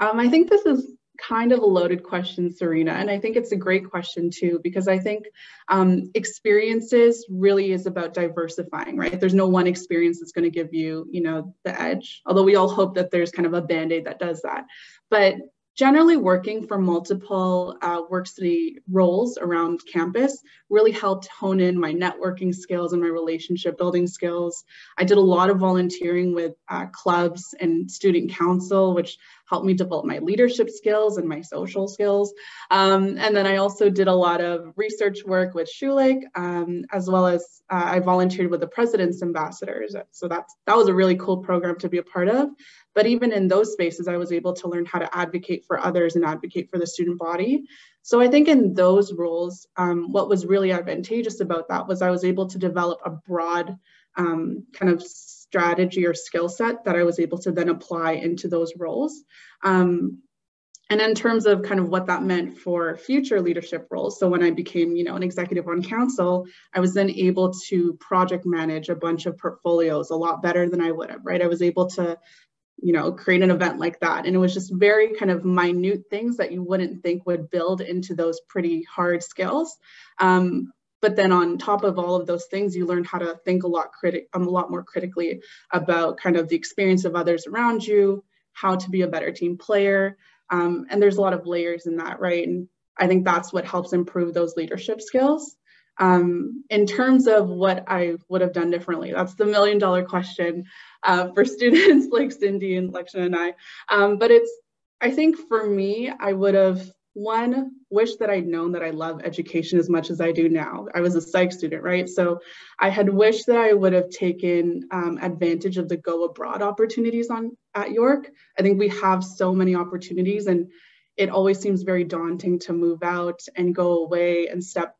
Um, I think this is kind of a loaded question, Serena, and I think it's a great question too, because I think um, experiences really is about diversifying, right? There's no one experience that's going to give you, you know, the edge, although we all hope that there's kind of a band-aid that does that. But generally working for multiple uh, work study roles around campus really helped hone in my networking skills and my relationship building skills. I did a lot of volunteering with uh, clubs and student council, which helped me develop my leadership skills and my social skills. Um, and then I also did a lot of research work with Schulich, um, as well as uh, I volunteered with the President's Ambassadors. So that's, that was a really cool program to be a part of. But even in those spaces, I was able to learn how to advocate for others and advocate for the student body. So I think in those roles, um, what was really advantageous about that was I was able to develop a broad um, kind of strategy or skill set that I was able to then apply into those roles. Um, and in terms of kind of what that meant for future leadership roles, so when I became, you know, an executive on council, I was then able to project manage a bunch of portfolios a lot better than I would have, right? I was able to you know, create an event like that. And it was just very kind of minute things that you wouldn't think would build into those pretty hard skills. Um, but then on top of all of those things, you learn how to think a lot critic, um, a lot more critically about kind of the experience of others around you, how to be a better team player. Um, and there's a lot of layers in that, right? And I think that's what helps improve those leadership skills. Um, in terms of what I would have done differently, that's the million dollar question uh, for students like Cindy and Leksha and I. Um, but it's, I think for me, I would have one wish that I'd known that I love education as much as I do now. I was a psych student, right? So I had wished that I would have taken um, advantage of the go abroad opportunities on at York. I think we have so many opportunities and it always seems very daunting to move out and go away and step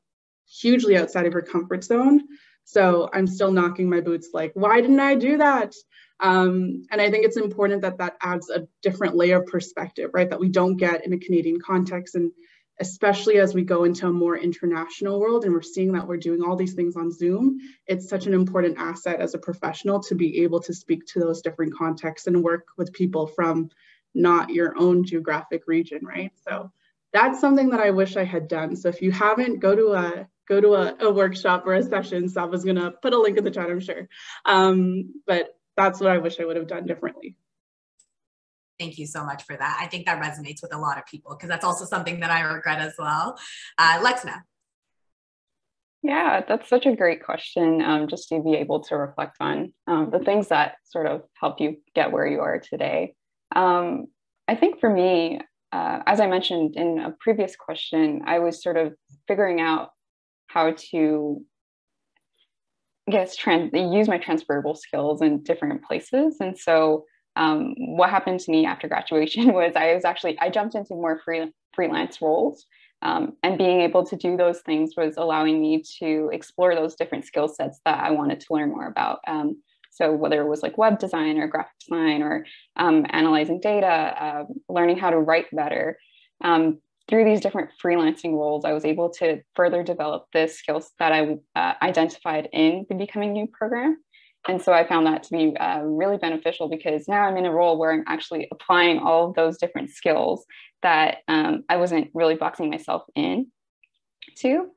hugely outside of your comfort zone. So I'm still knocking my boots like, why didn't I do that? Um, and I think it's important that that adds a different layer of perspective, right? That we don't get in a Canadian context. And especially as we go into a more international world and we're seeing that we're doing all these things on Zoom, it's such an important asset as a professional to be able to speak to those different contexts and work with people from not your own geographic region, right? So that's something that I wish I had done. So if you haven't, go to a go to a, a workshop or a session. Sava's gonna put a link in the chat, I'm sure. Um, but that's what I wish I would have done differently. Thank you so much for that. I think that resonates with a lot of people because that's also something that I regret as well. Uh, Lexna. Yeah, that's such a great question um, just to be able to reflect on um, the things that sort of help you get where you are today. Um, I think for me, uh, as I mentioned in a previous question, I was sort of figuring out how to I guess trans- use my transferable skills in different places. And so um, what happened to me after graduation was I was actually I jumped into more free, freelance roles Um, and being able to do those things was allowing me to explore those different skill sets that I wanted to learn more about. Um, so whether it was like web design or graphic design or um, analyzing data, uh, learning how to write better, um, through these different freelancing roles, I was able to further develop the skills that I uh, identified in the Becoming YU program. And so I found that to be uh, really beneficial because now I'm in a role where I'm actually applying all of those different skills that um, I wasn't really boxing myself in to.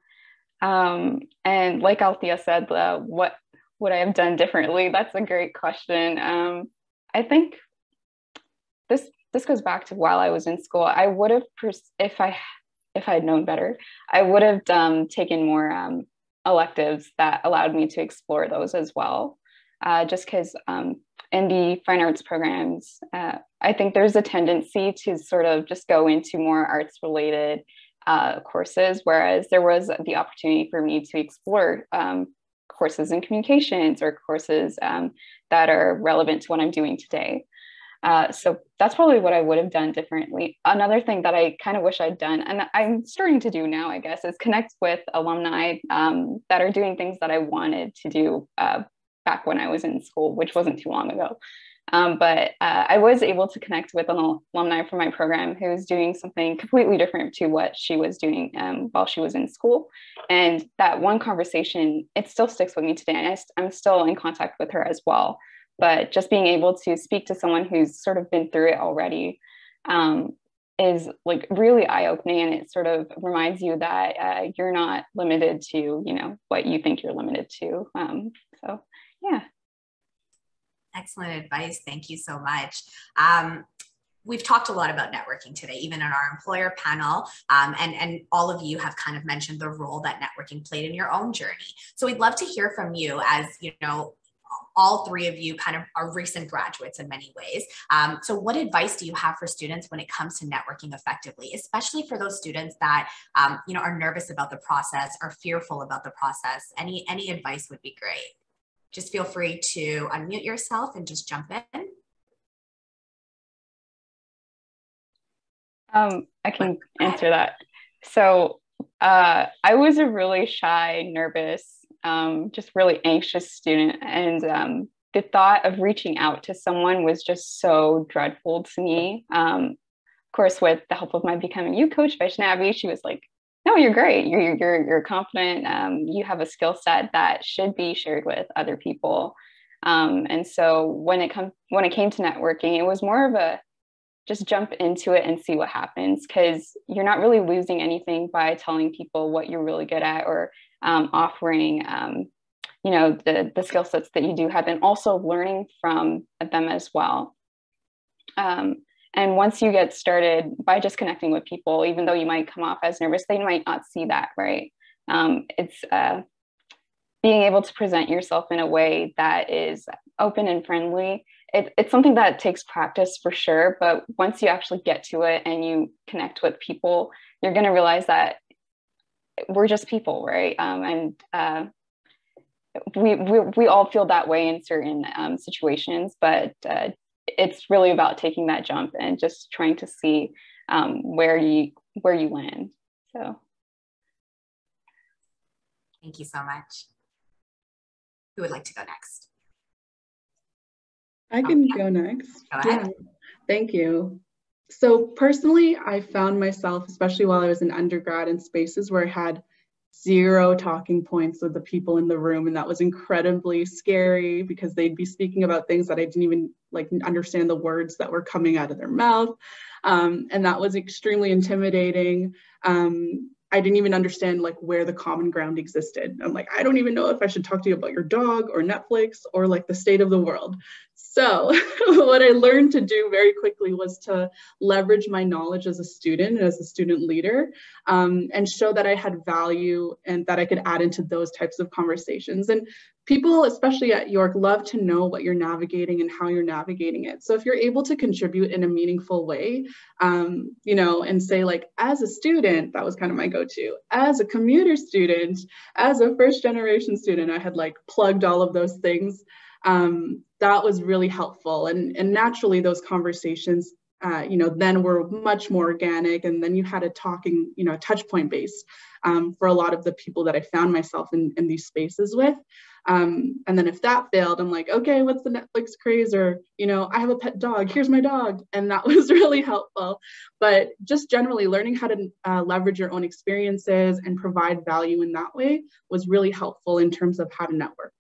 Um, and like Althea said, uh, what would I have done differently? That's a great question. Um, I think this this goes back to while I was in school. I would have, if I if I had known better, I would have um, taken more um, electives that allowed me to explore those as well uh, just because um, in the fine arts programs, uh, I think there's a tendency to sort of just go into more arts related uh, courses, whereas there was the opportunity for me to explore um, courses in communications or courses um, that are relevant to what I'm doing today. Uh, so that's probably what I would have done differently. Another thing that I kind of wish I'd done, and I'm starting to do now, I guess, is connect with alumni um, that are doing things that I wanted to do uh, back when I was in school, which wasn't too long ago. Um, but uh, I was able to connect with an alumni from my program who was doing something completely different to what she was doing um, while she was in school. And that one conversation, it still sticks with me today. And I'm still in contact with her as well. But just being able to speak to someone who's sort of been through it already um, is like really eye-opening and it sort of reminds you that uh, you're not limited to you know what you think you're limited to um, so yeah. Excellent advice. Thank you so much. Um, we've talked a lot about networking today, even in our employer panel, um, and, and all of you have kind of mentioned the role that networking played in your own journey. So we'd love to hear from you as, you know, all three of you kind of are recent graduates in many ways. Um, so what advice do you have for students when it comes to networking effectively, especially for those students that, um, you know, are nervous about the process, are fearful about the process? Any, any advice would be great just feel free to unmute yourself and just jump in. Um, I can answer that. So uh, I was a really shy, nervous, um, just really anxious student. And um, the thought of reaching out to someone was just so dreadful to me. Um, of course, with the help of my Becoming YU coach, Vaishnavi, she was like, no, you're great. You're you're you're confident. Um, you have a skill set that should be shared with other people. Um, and so when it comes when it came to networking, it was more of a just jump into it and see what happens because you're not really losing anything by telling people what you're really good at or um, offering um, you know the the skill sets that you do have and also learning from them as well um, and once you get started by just connecting with people, even though you might come off as nervous, they might not see that, right? Um, it's uh, being able to present yourself in a way that is open and friendly. It, it's something that takes practice for sure, but once you actually get to it and you connect with people, you're going to realize that we're just people, right? Um, and uh, we, we, we all feel that way in certain um, situations, but uh, it's really about taking that jump and just trying to see um, where you where you land. So, thank you so much. Who would like to go next? I can oh, yeah. go next. Go ahead. Yeah. Thank you. So personally, I found myself, especially while I was in undergrad, in spaces where I had zero talking points with the people in the room and that was incredibly scary because they'd be speaking about things that i didn't even like understand the words that were coming out of their mouth um, and that was extremely intimidating um, I didn't even understand like where the common ground existed. I'm like, I don't even know if I should talk to you about your dog or Netflix or like the state of the world. So what I learned to do very quickly was to leverage my knowledge as a student, and as a student leader, um, and show that I had value and that I could add into those types of conversations. And people, especially at York, love to know what you're navigating and how you're navigating it. So if you're able to contribute in a meaningful way, um, you know, and say like, as a student, that was kind of my go-to. As a commuter student, as a first generation student, I had like plugged all of those things. Um, that was really helpful. And, and naturally those conversations uh, you know, then were much more organic. And then you had a talking, you know, touch point base um, for a lot of the people that I found myself in, in these spaces with. Um, and then if that failed, I'm like, okay, what's the Netflix craze? Or, you know, I have a pet dog, here's my dog. And that was really helpful. But just generally learning how to uh, leverage your own experiences and provide value in that way was really helpful in terms of how to network.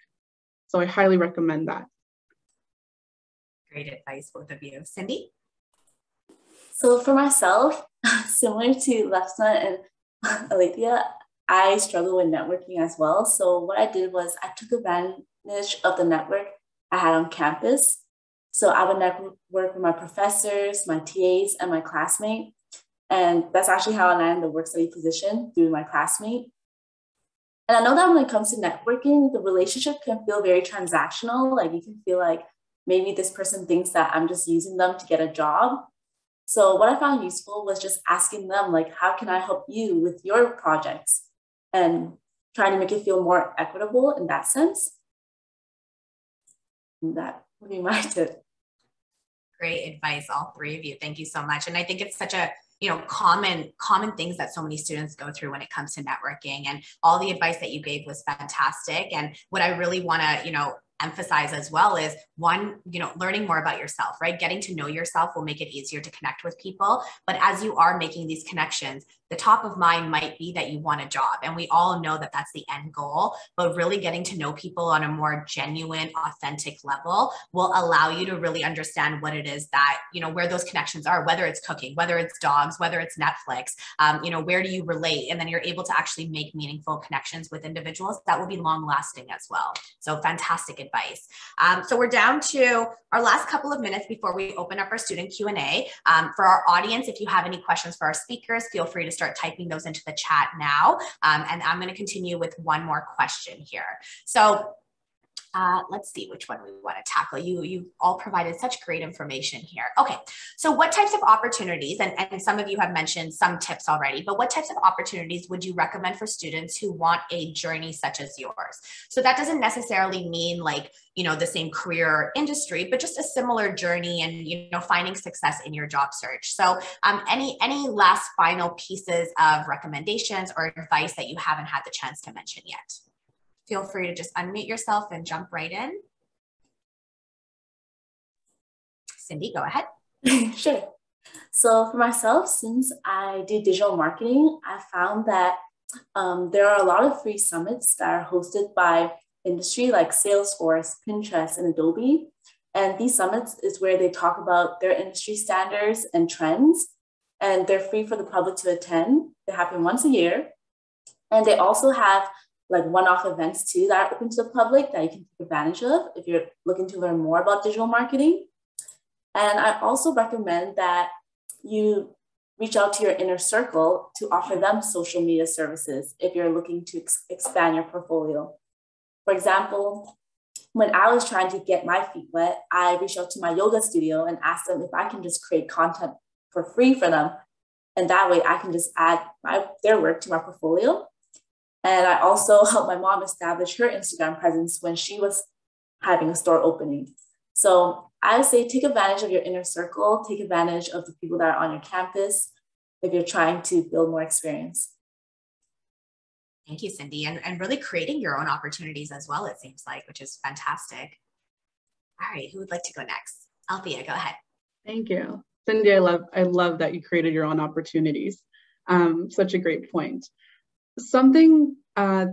So I highly recommend that. Great advice, both of you. Cindy? So for myself, similar to Lexna and Althea, I struggle with networking as well. So what I did was I took advantage of the network I had on campus. So I would network with my professors, my TAs, and my classmate. And that's actually how I landed the work study position through my classmate. And I know that when it comes to networking, the relationship can feel very transactional. Like you can feel like maybe this person thinks that I'm just using them to get a job. So what I found useful was just asking them like, how can I help you with your projects? And trying to make it feel more equitable in that sense. And that would be my tip. Great advice, all three of you. Thank you so much. And I think it's such a you know common common things that so many students go through when it comes to networking and all the advice that you gave was fantastic and what i really want to you know emphasize as well is one, you know, learning more about yourself, right? Getting to know yourself will make it easier to connect with people. But as you are making these connections, the top of mind might be that you want a job. And we all know that that's the end goal. But really getting to know people on a more genuine, authentic level will allow you to really understand what it is that, you know, where those connections are, whether it's cooking, whether it's dogs, whether it's Netflix, um, you know, where do you relate? And then you're able to actually make meaningful connections with individuals that will be long lasting as well. So fantastic advice. Um, so we're down to our last couple of minutes before we open up our student Q&A. Um, for our audience, if you have any questions for our speakers, feel free to start typing those into the chat now. Um, and I'm gonna continue with one more question here. So uh, let's see which one we want to tackle. You you all provided such great information here. Okay, so what types of opportunities, and, and some of you have mentioned some tips already, but what types of opportunities would you recommend for students who want a journey such as yours? So that doesn't necessarily mean like, you know, the same career industry, but just a similar journey and, you know, finding success in your job search. So um, any, any last final pieces of recommendations or advice that you haven't had the chance to mention yet? Feel free to just unmute yourself and jump right in. Cindy, go ahead. sure. So for myself, since I do digital marketing, I found that um, there are a lot of free summits that are hosted by industry like Salesforce, Pinterest, and Adobe. And these summits is where they talk about their industry standards and trends. And they're free for the public to attend. They happen once a year. And they also have like one-off events too that are open to the public that you can take advantage of if you're looking to learn more about digital marketing. And I also recommend that you reach out to your inner circle to offer them social media services if you're looking to ex expand your portfolio. For example, when I was trying to get my feet wet, I reached out to my yoga studio and asked them if I can just create content for free for them. And that way I can just add my, their work to my portfolio and I also helped my mom establish her Instagram presence when she was having a store opening. So I would say take advantage of your inner circle, take advantage of the people that are on your campus if you're trying to build more experience. Thank you, Cindy. And, and really creating your own opportunities as well, it seems like, which is fantastic. All right, who would like to go next? Althea, go ahead. Thank you. Cindy, I love, I love that you created your own opportunities. Um, such a great point something uh,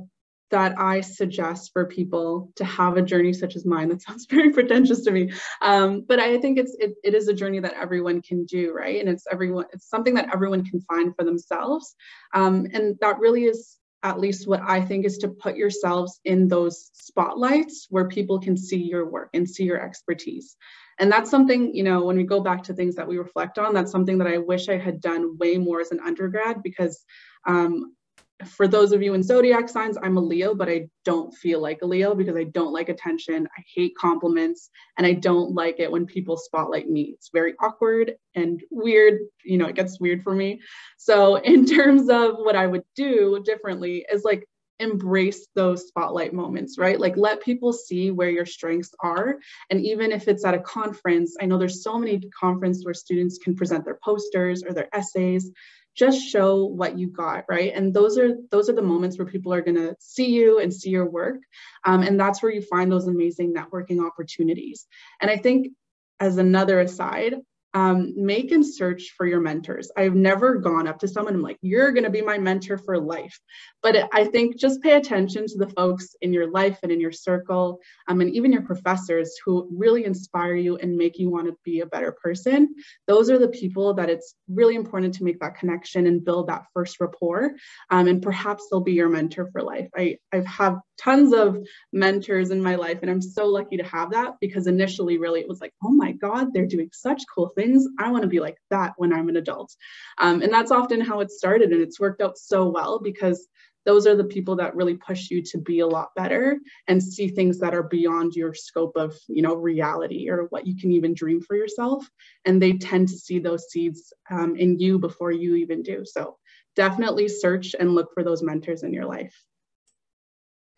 that I suggest for people to have a journey such as mine. That sounds very pretentious to me, um, but I think it's it, it is a journey that everyone can do, right? And it's everyone it's something that everyone can find for themselves, um, and that really is at least what I think is to put yourselves in those spotlights where people can see your work and see your expertise. And that's something, you know, when we go back to things that we reflect on, that's something that I wish I had done way more as an undergrad because um, for those of you in zodiac signs, I'm a Leo, but I don't feel like a Leo because I don't like attention. I hate compliments and I don't like it when people spotlight me. It's very awkward and weird. You know, it gets weird for me. So, in terms of what I would do differently, is like embrace those spotlight moments, right? Like let people see where your strengths are. And even if it's at a conference, I know there's so many conferences where students can present their posters or their essays just show what you got right? And those are those are the moments where people are going to see you and see your work um, and that's where you find those amazing networking opportunities. And i think as another aside um, make and search for your mentors. I've never gone up to someone and I'm like, you're going to be my mentor for life. But I think just pay attention to the folks in your life and in your circle, um, and even your professors who really inspire you and make you want to be a better person. Those are the people that it's really important to make that connection and build that first rapport. Um, and perhaps they'll be your mentor for life. I, I've have tons of mentors in my life, and I'm so lucky to have that because initially, really, it was like, oh my God, they're doing such cool things. I want to be like that when I'm an adult. Um, and that's often how it started. And it's worked out so well because those are the people that really push you to be a lot better and see things that are beyond your scope of you know reality or what you can even dream for yourself and they tend to see those seeds um, in you before you even do so definitely search and look for those mentors in your life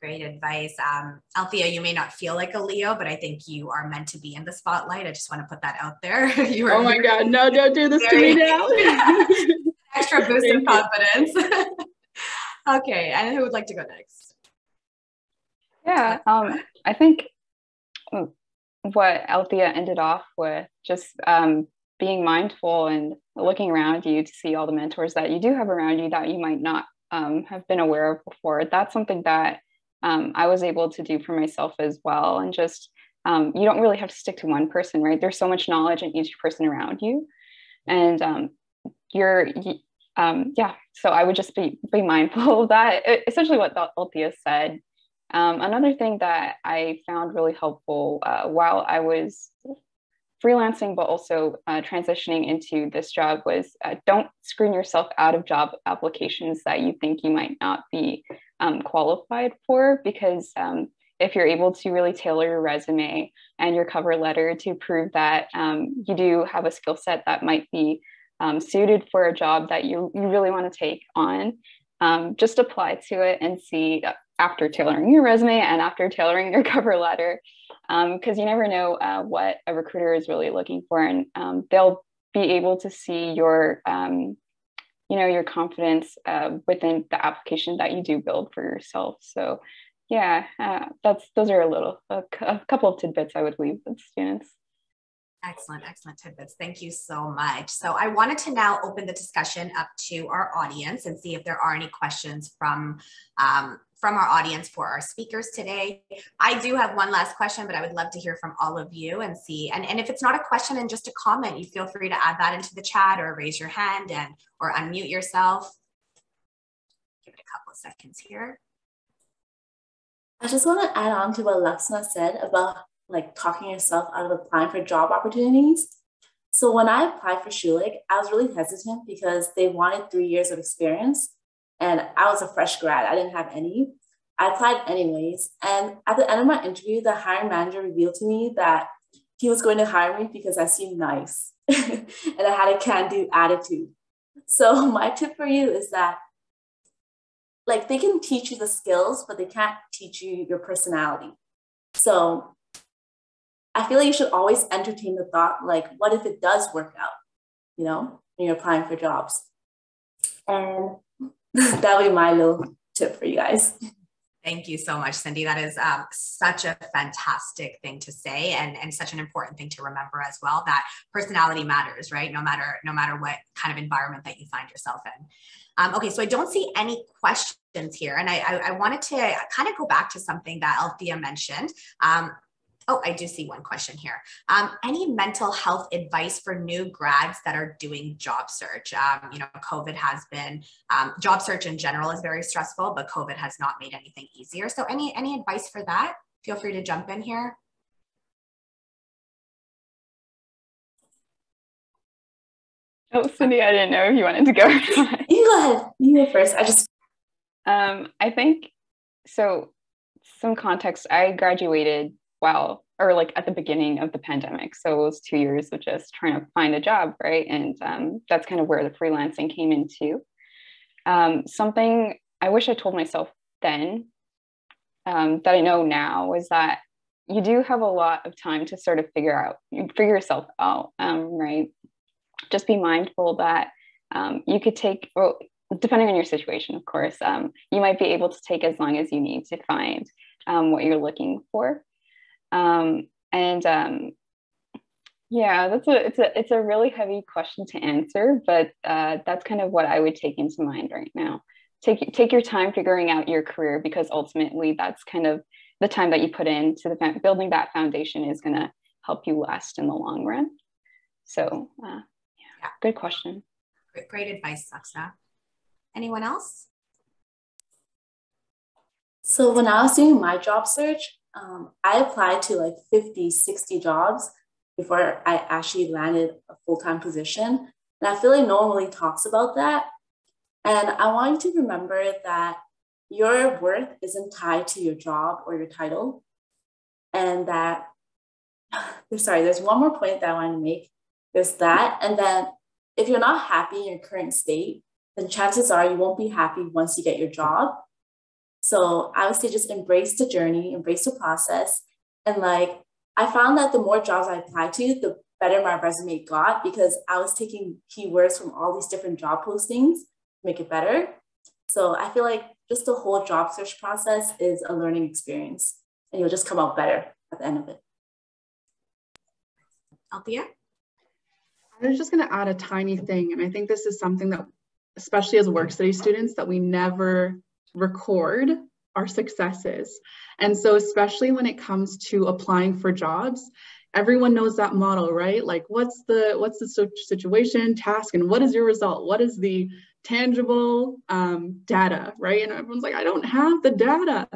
great advice. Um, Althea, you may not feel like a Leo, but I think you are meant to be in the spotlight. I just want to put that out there. you are oh my God, no, don't do this very, to me now. extra boost of confidence. okay, and who would like to go next? Yeah, um, I think what Althea ended off with just um, being mindful and looking around you to see all the mentors that you do have around you that you might not um, have been aware of before. That's something that um, I was able to do for myself as well. And just, um, you don't really have to stick to one person, right? There's so much knowledge in each person around you. And um, you're, um, yeah, so I would just be, be mindful of that. Essentially, what Althea said. Um, another thing that I found really helpful uh, while I was freelancing, but also uh, transitioning into this job was uh, don't screen yourself out of job applications that you think you might not be um, qualified for because um, if you're able to really tailor your resume and your cover letter to prove that um, you do have a skill set that might be um, suited for a job that you, you really want to take on, um, just apply to it and see uh, after tailoring your resume and after tailoring your cover letter, because um, you never know uh, what a recruiter is really looking for, and they'll be able to see your um, you know your confidence uh, within the application that you do build for yourself so yeah uh, that's those are a little a, a couple of tidbits i would leave with students Excellent, excellent tidbits. Thank you so much. So I wanted to now open the discussion up to our audience and see if there are any questions from um, from our audience for our speakers today. I do have one last question, but I would love to hear from all of you and see. And, and if it's not a question and just a comment, you feel free to add that into the chat or raise your hand and or unmute yourself. Give it a couple of seconds here. I just want to add on to what Laksana said about like talking yourself out of applying for job opportunities. So when I applied for Schulich, I was really hesitant because they wanted three years of experience and I was a fresh grad. I didn't have any. I applied anyways. And at the end of my interview, the hiring manager revealed to me that he was going to hire me because I seemed nice and I had a can do attitude. So, my tip for you is that like they can teach you the skills, but they can't teach you your personality. So, I feel like you should always entertain the thought like, what if it does work out, you know, when you're applying for jobs? And that would be my little tip for you guys. Thank you so much, Cindy. That is um, such a fantastic thing to say, and, and such an important thing to remember as well. That personality matters, right? No matter no matter what kind of environment that you find yourself in. Um, okay, so I don't see any questions here, and I, I, I wanted to kind of go back to something that Althea mentioned. Um, Oh, I do see one question here. Um, any mental health advice for new grads that are doing job search? Um, you know, COVID has been um, job search in general is very stressful, but COVID has not made anything easier. So, any any advice for that? Feel free to jump in here. Oh, Cindy, I didn't know if you wanted to go. you go ahead. You go first. I just. Um, I think so. Some context. I graduated while or like at the beginning of the pandemic. So it was two years of just trying to find a job, right? And um, that's kind of where the freelancing came into. Um, something I wish I told myself then um, that I know now is that you do have a lot of time to sort of figure out, figure yourself out, um, right? Just be mindful that um, you could take, well, depending on your situation, of course, um, you might be able to take as long as you need to find what you're looking for. Um, and yeah, that's a it's a it's a really heavy question to answer, but uh, that's kind of what I would take into mind right now. Take take your time figuring out your career because ultimately that's kind of the time that you put into the building that foundation is going to help you last in the long run. So, uh, yeah, good question. Great, great advice, Saksa. Anyone else? So when I was doing my job search, um, I applied to like 50, 60 jobs before I actually landed a full-time position. And I feel like no one really talks about that. And I want you to remember that your worth isn't tied to your job or your title. And that, sorry, there's one more point that I want to make. There's that. And then if you're not happy in your current state, then chances are you won't be happy once you get your job. So I would say just embrace the journey, embrace the process. And like, I found that the more jobs I applied to, the better my resume got because I was taking keywords from all these different job postings to make it better. So I feel like just the whole job search process is a learning experience and you'll just come out better at the end of it. Althea? I was just going to add a tiny thing. And I think this is something that, especially as work study students, that we never record our successes. And so, especially when it comes to applying for jobs, everyone knows that model, right? Like, what's the what's the situation, task, and what is your result? What is the tangible um, data, right? And everyone's like, I don't have the data.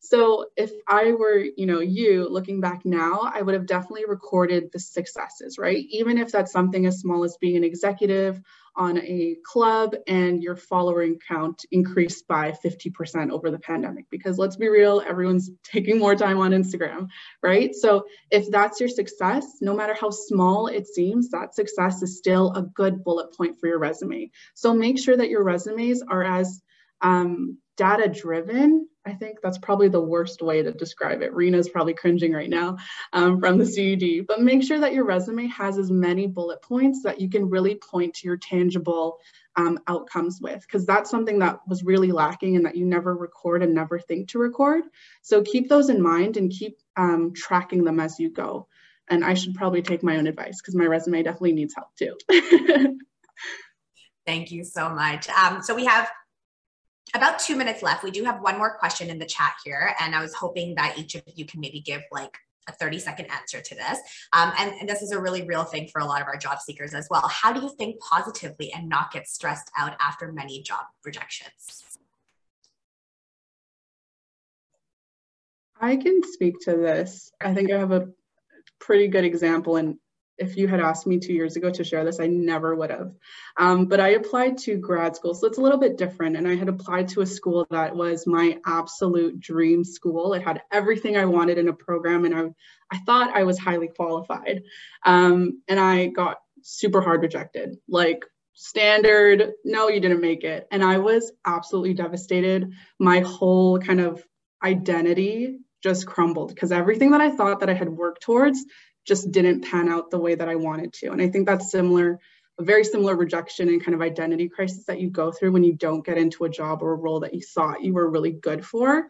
So if I were, you know, you looking back now, I would have definitely recorded the successes, right? Even if that's something as small as being an executive on a club and your following count increased by 50% over the pandemic. Because let's be real everyone's taking more time on instagram right? So if that's your success no matter how small it seems that success is still a good bullet point for your resume. So make sure that your resumes are as um, data driven I think that's probably the worst way to describe it. Rena's probably cringing right now um, from the CED, but make sure that your resume has as many bullet points that you can really point to your tangible um, outcomes with, because that's something that was really lacking and that you never record and never think to record. So keep those in mind and keep um, tracking them as you go. And I should probably take my own advice because my resume definitely needs help too. Thank you so much. Um, so we have about two minutes left. We do have one more question in the chat here, and I was hoping that each of you can maybe give like a 30 second answer to this. Um, and, and, this is a really real thing for a lot of our job seekers as well. How do you think positively and not get stressed out after many job rejections? I can speak to this. I think I have a pretty good example and if you had asked me two years ago to share this, I never would have. Um, but I applied to grad school, so it's a little bit different. And I had applied to a school that was my absolute dream school. It had everything I wanted in a program, and I, I thought I was highly qualified. Um, and I got super hard rejected, like standard, no, you didn't make it. And I was absolutely devastated. My whole kind of identity just crumbled because everything that I thought that I had worked towards just didn't pan out the way that I wanted to. And I think that's similar, a very similar rejection and kind of identity crisis that you go through when you don't get into a job or a role that you thought you were really good for.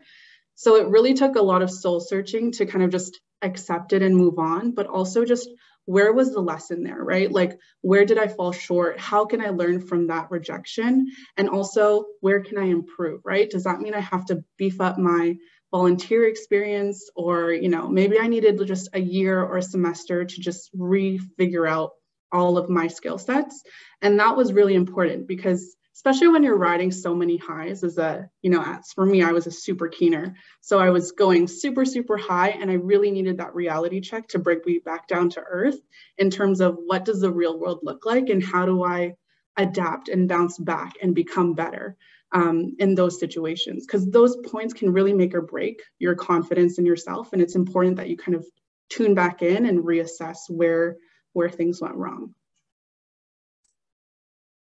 So it really took a lot of soul searching to kind of just accept it and move on, but also just where was the lesson there, right? Like, where did I fall short? How can I learn from that rejection? And also, where can I improve, right? Does that mean I have to beef up my volunteer experience or you know maybe i needed just a year or a semester to just refigure out all of my skill sets. And that was really important because especially when you're riding so many highs as a you know as for me i was a super keener. So i was going super super high and i really needed that reality check to bring me back down to earth in terms of what does the real world look like and how do i adapt and bounce back and become better um, in those situations because those points can really make or break your confidence in yourself and it's important that you kind of tune back in and reassess where where things went wrong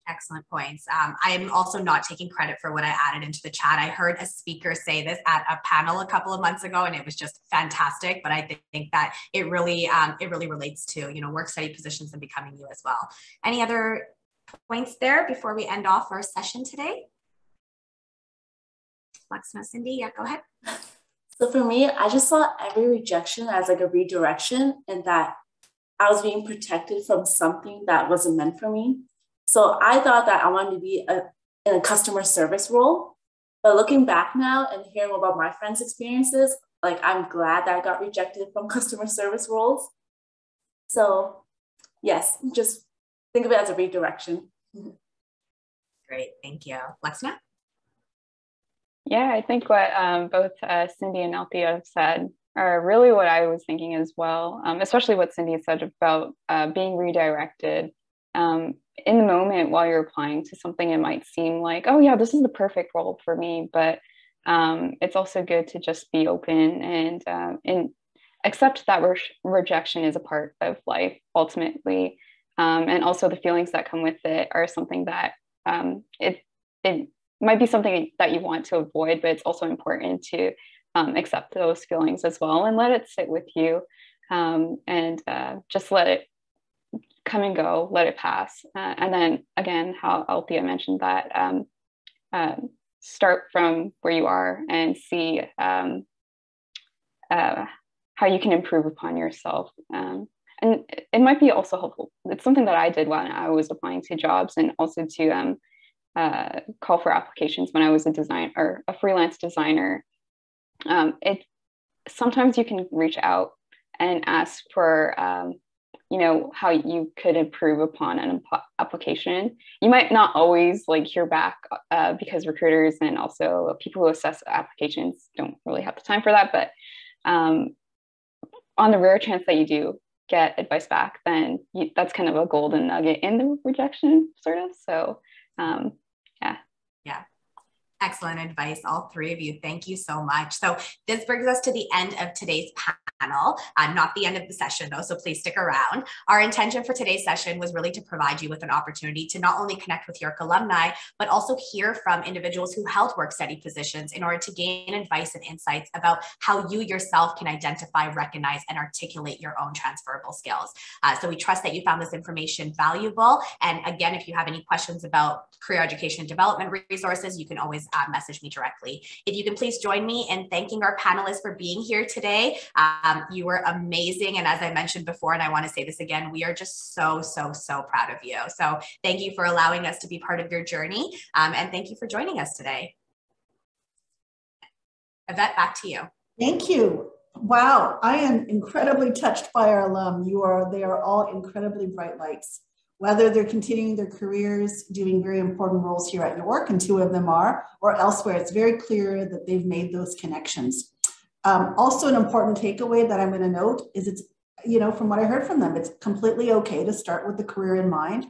Excellent points. Um, I'm also not taking credit for what I added into the chat. I heard a speaker say this at a panel a couple of months ago, and it was just fantastic. But I th think that it really, um, it really relates to you know work study positions and Becoming YU as well. Any other points there before we end off our session today? Lexna, Cindy, yeah, go ahead. So for me, I just saw every rejection as like a redirection, and that I was being protected from something that wasn't meant for me. So I thought that I wanted to be a, in a customer service role. But looking back now and hearing about my friends' experiences, like I'm glad that I got rejected from customer service roles. So yes, just think of it as a redirection. Great, thank you. Lexna? Yeah, I think what um, both uh, Cindy and Althea have said are really what I was thinking as well, um, especially what Cindy said about uh, being redirected. Um, in the moment while you're applying to something, it might seem like, oh, yeah, this is the perfect role for me. But um, it's also good to just be open and, uh, and accept that re- rejection is a part of life ultimately. Um, and also the feelings that come with it are something that it, it might be something that you want to avoid, but it's also important to um, accept those feelings as well and let it sit with you um, and uh, just let it come and go, let it pass. Uh, and then again, how Althea mentioned that um, uh, start from where you are and see um, uh, how you can improve upon yourself. Um, and it might be also helpful. It's something that I did when I was applying to jobs and also to uh, call for applications when I was a design or a freelance designer. Um, it sometimes you can reach out and ask for um, you know how you could improve upon an application you might not always like hear back uh, because recruiters and also people who assess applications don't really have the time for that but um, on the rare chance that you do get advice back then you, that's kind of a golden nugget in the rejection sort of so um, yeah excellent advice all three of you thank you so much so this brings us to the end of today's panel, uh, not the end of the session though, so please stick around. Our intention for today's session was really to provide you with an opportunity to not only connect with York alumni, but also hear from individuals who held work study positions in order to gain advice and insights about how you yourself can identify, recognize, and articulate your own transferable skills. Uh, so we trust that you found this information valuable. And again, if you have any questions about career education development resources, you can always uh, message me directly. If you can please join me in thanking our panelists for being here today. Um, you were amazing. And as I mentioned before, and I want to say this again, we are just so, so, so proud of you. So thank you for allowing us to be part of your journey. Um, and thank you for joining us today. Yvette, back to you. Thank you. Wow, I am incredibly touched by our alum. You are, they are all incredibly bright lights. Whether they're continuing their careers, doing very important roles here at York, and two of them are, or elsewhere, it's very clear that they've made those connections. Um, also, an important takeaway that I'm going to note is it's, you know, from what I heard from them, it's completely okay to start with the career in mind,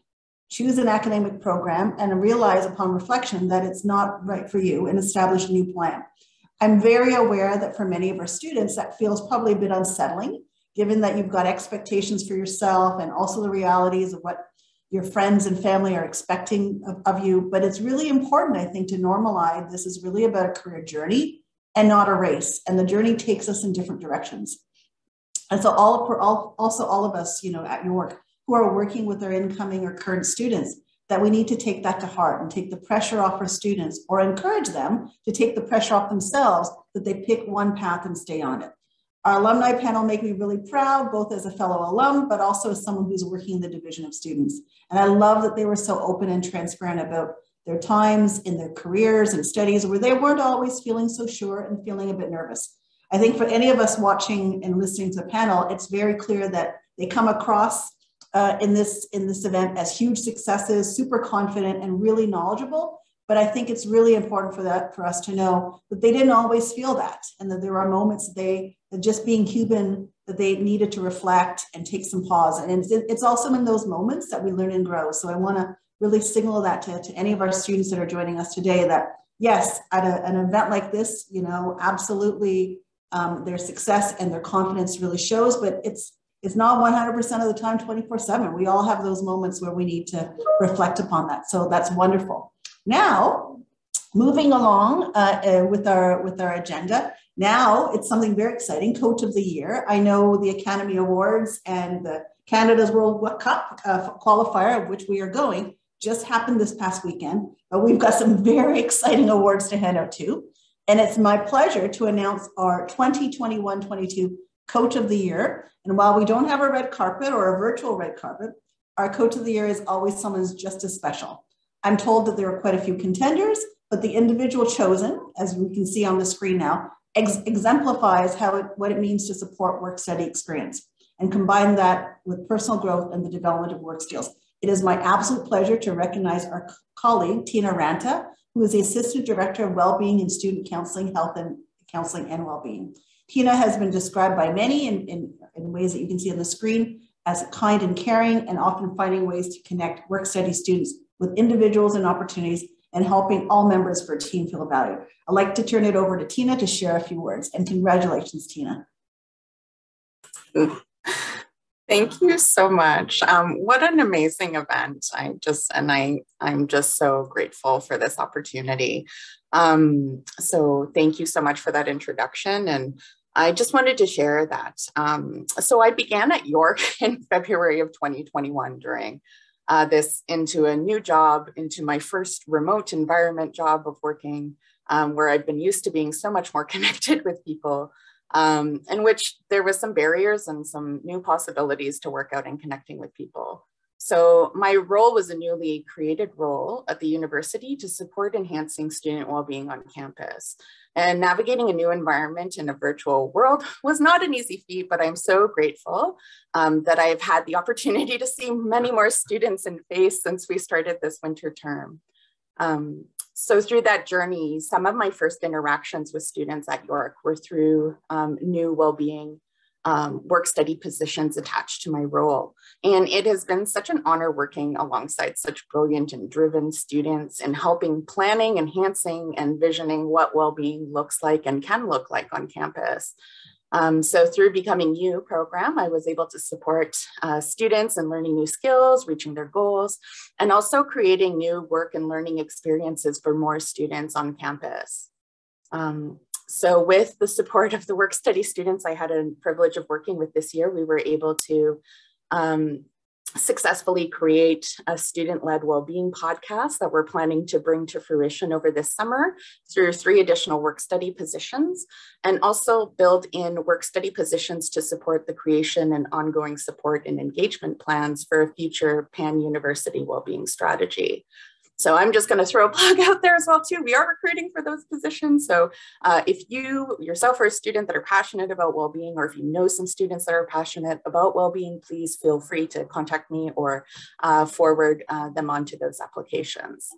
choose an academic program, and realize upon reflection that it's not right for you and establish a new plan. I'm very aware that for many of our students, that feels probably a bit unsettling, given that you've got expectations for yourself and also the realities of what your friends and family are expecting of, of you. But it's really important, I think, to normalize this is really about a career journey and not a race. And the journey takes us in different directions. And so all, all also all of us, you know, at York who are working with our incoming or current students, that we need to take that to heart and take the pressure off our students or encourage them to take the pressure off themselves that they pick one path and stay on it. Our alumni panel make me really proud, both as a fellow alum, but also as someone who's working in the division of students. And I love that they were so open and transparent about their times in their careers and studies where they weren't always feeling so sure and feeling a bit nervous. I think for any of us watching and listening to the panel, it's very clear that they come across uh, in this in this event as huge successes, super confident and really knowledgeable. But I think it's really important for that for us to know that they didn't always feel that, and that there are moments that they that just being Cuban that they needed to reflect and take some pause. And it's, it's also in those moments that we learn and grow. So I want to really signal that to, to any of our students that are joining us today that yes, at a, an event like this, you know, absolutely um, their success and their confidence really shows, but it's it's not 100% of the time 24 7 we all have those moments where we need to reflect upon that so that's wonderful now moving along uh, uh, with our with our agenda now it's something very exciting coach of the year i know the academy awards and the canada's world cup uh, qualifier of which we are going just happened this past weekend but we've got some very exciting awards to hand out too and it's my pleasure to announce our 2021-22 Coach of the Year. And while we don't have a red carpet or a virtual red carpet, our Coach of the Year is always someone who's just as special. I'm told that there are quite a few contenders, but the individual chosen, as we can see on the screen now, ex exemplifies how it, what it means to support work-study experience and combine that with personal growth and the development of work skills. It is my absolute pleasure to recognize our colleague, Tina Ranta, who is the Assistant Director of Wellbeing and Student Counseling, Health and Counseling and Wellbeing. Tina has been described by many in, in, in ways that you can see on the screen as kind and caring and often finding ways to connect work study students with individuals and opportunities and helping all members for team feel valued. I'd like to turn it over to Tina to share a few words and congratulations, Tina. Thank you so much. Um, what an amazing event. I just, and I, I'm just so grateful for this opportunity. Um, so thank you so much for that introduction. And I just wanted to share that. Um, so I began at York in February of 2021 during uh, this into a new job, into my first remote environment job of working um, where I've been used to being so much more connected with people um, in which there was some barriers and some new possibilities to work out and connecting with people. So my role was a newly created role at the university to support enhancing student well-being on campus. And navigating a new environment in a virtual world was not an easy feat, but I'm so grateful um, that I've had the opportunity to see many more students in face since we started this winter term. Um, so through that journey, some of my first interactions with students at York were through um, new well-being um, work study positions attached to my role. And it has been such an honor working alongside such brilliant and driven students and helping planning, enhancing, and visioning what well-being looks like and can look like on campus. Um, so through Becoming YU program, I was able to support uh, students in learning new skills, reaching their goals, and also creating new work and learning experiences for more students on campus. Um, so with the support of the work study students I had a privilege of working with this year, we were able to um, successfully create a student-led well-being podcast that we're planning to bring to fruition over this summer through three additional work study positions and also build in work study positions to support the creation and ongoing support and engagement plans for a future pan-university well-being strategy. So I'm just going to throw a plug out there as well too. We are recruiting for those positions. So uh, if you yourself are a student that are passionate about well-being, or if you know some students that are passionate about well-being, please feel free to contact me or uh, forward uh, them onto those applications.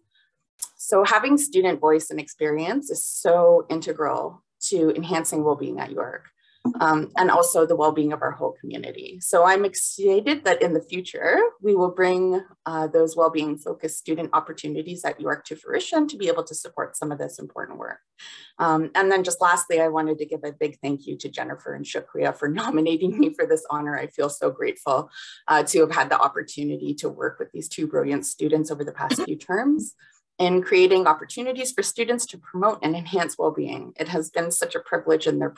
So having student voice and experience is so integral to enhancing well-being at York um, and also the well-being of our whole community. So I'm excited that in the future, we will bring uh, those well-being focused student opportunities at York to fruition to be able to support some of this important work. Um, and then just lastly, I wanted to give a big thank you to Jennifer and Shukriya for nominating me for this honor. I feel so grateful uh, to have had the opportunity to work with these two brilliant students over the past few terms in creating opportunities for students to promote and enhance well-being. It has been such a privilege in their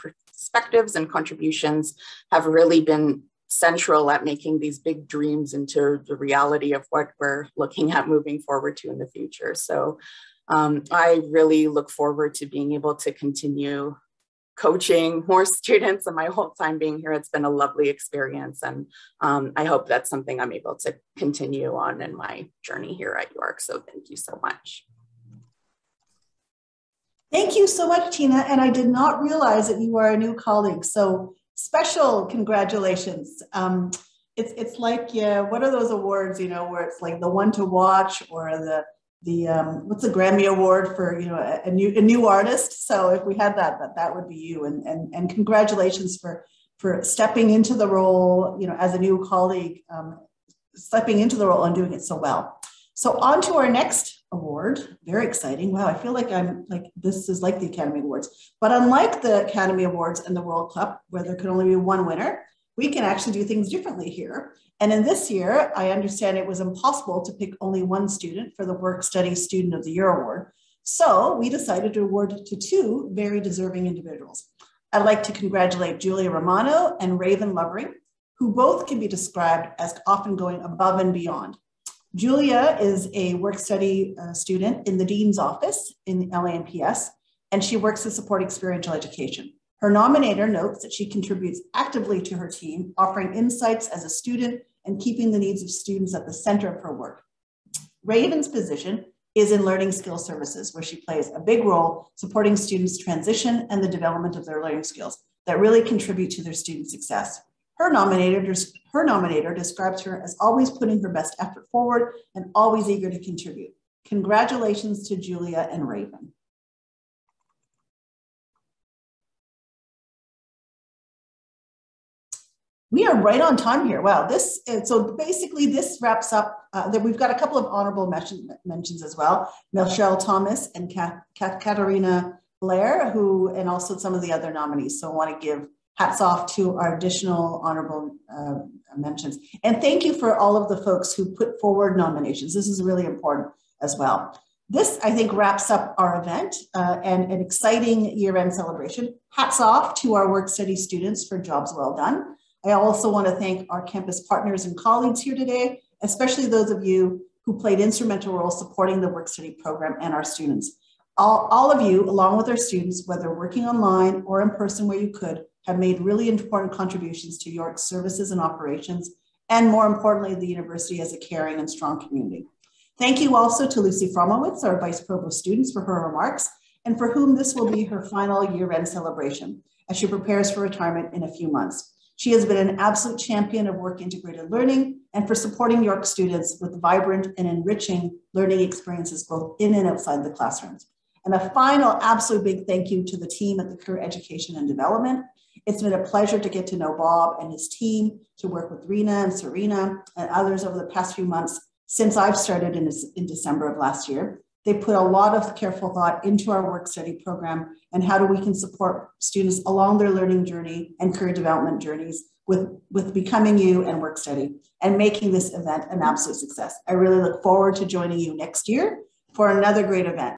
perspectives and contributions have really been central at making these big dreams into the reality of what we're looking at moving forward to in the future. So um, I really look forward to being able to continue coaching more students and my whole time being here. It's been a lovely experience. And um, I hope that's something I'm able to continue on in my journey here at York. So thank you so much. Thank you so much, Tina. And I did not realize that you are a new colleague. So special congratulations. Um, it's, it's like, yeah, what are those awards, you know, where it's like the one to watch or the the um, what's the Grammy Award for you know a, a, new a new artist. So if we had that, that that would be you. And and and congratulations for for stepping into the role, you know, as a new colleague, um, stepping into the role and doing it so well. So on to our next award. Very exciting. Wow, I feel like I'm like this is like the Academy Awards. But unlike the Academy Awards and the World Cup, where there could only be one winner, we can actually do things differently here. And in this year, I understand it was impossible to pick only one student for the Work Study Student of the Year Award. So we decided to award to two very deserving individuals. I'd like to congratulate Julia Romano and Raven Lovering, who both can be described as often going above and beyond. Julia is a work study uh, student in the Dean's office in LAMPS, and she works to support experiential education. Her nominator notes that she contributes actively to her team, offering insights as a student and keeping the needs of students at the center of her work. Raven's position is in learning skill services, where she plays a big role supporting students' transition and the development of their learning skills that really contribute to their student success. Her nominator, her nominator describes her as always putting her best effort forward and always eager to contribute. Congratulations to Julia and Raven. we are right on time here. Wow, this so basically this wraps up. Uh, that we've got a couple of honorable mention, mentions as well. Michelle Thomas and Kat, Kat, Katarina Blair, who and also some of the other nominees. So I want to give hats off to our additional honorable uh, mentions. And thank you for all of the folks who put forward nominations. This is really important as well. This, I think, wraps up our event uh, and an exciting year-end celebration. Hats off to our work study students for jobs well done. I also want to thank our campus partners and colleagues here today, especially those of you who played instrumental roles supporting the work study program and our students. All, all of you, along with our students, whether working online or in person where you could, have made really important contributions to York's services and operations, and more importantly, the university as a caring and strong community. Thank you also to Lucy Fromowitz, our Vice Provost students, for her remarks, and for whom this will be her final year-end celebration as she prepares for retirement in a few months. She has been an absolute champion of work integrated learning and for supporting York students with vibrant and enriching learning experiences both in and outside the classrooms. And a final absolute big thank you to the team at the Career Education and Development. It's been a pleasure to get to know Bob and his team, to work with Rena and Serena and others over the past few months since I've started in, in December of last year. They put a lot of careful thought into our work study program and how do we can support students along their learning journey and career development journeys with, with Becoming YU and Work Study and making this event an absolute success. I really look forward to joining you next year for another great event.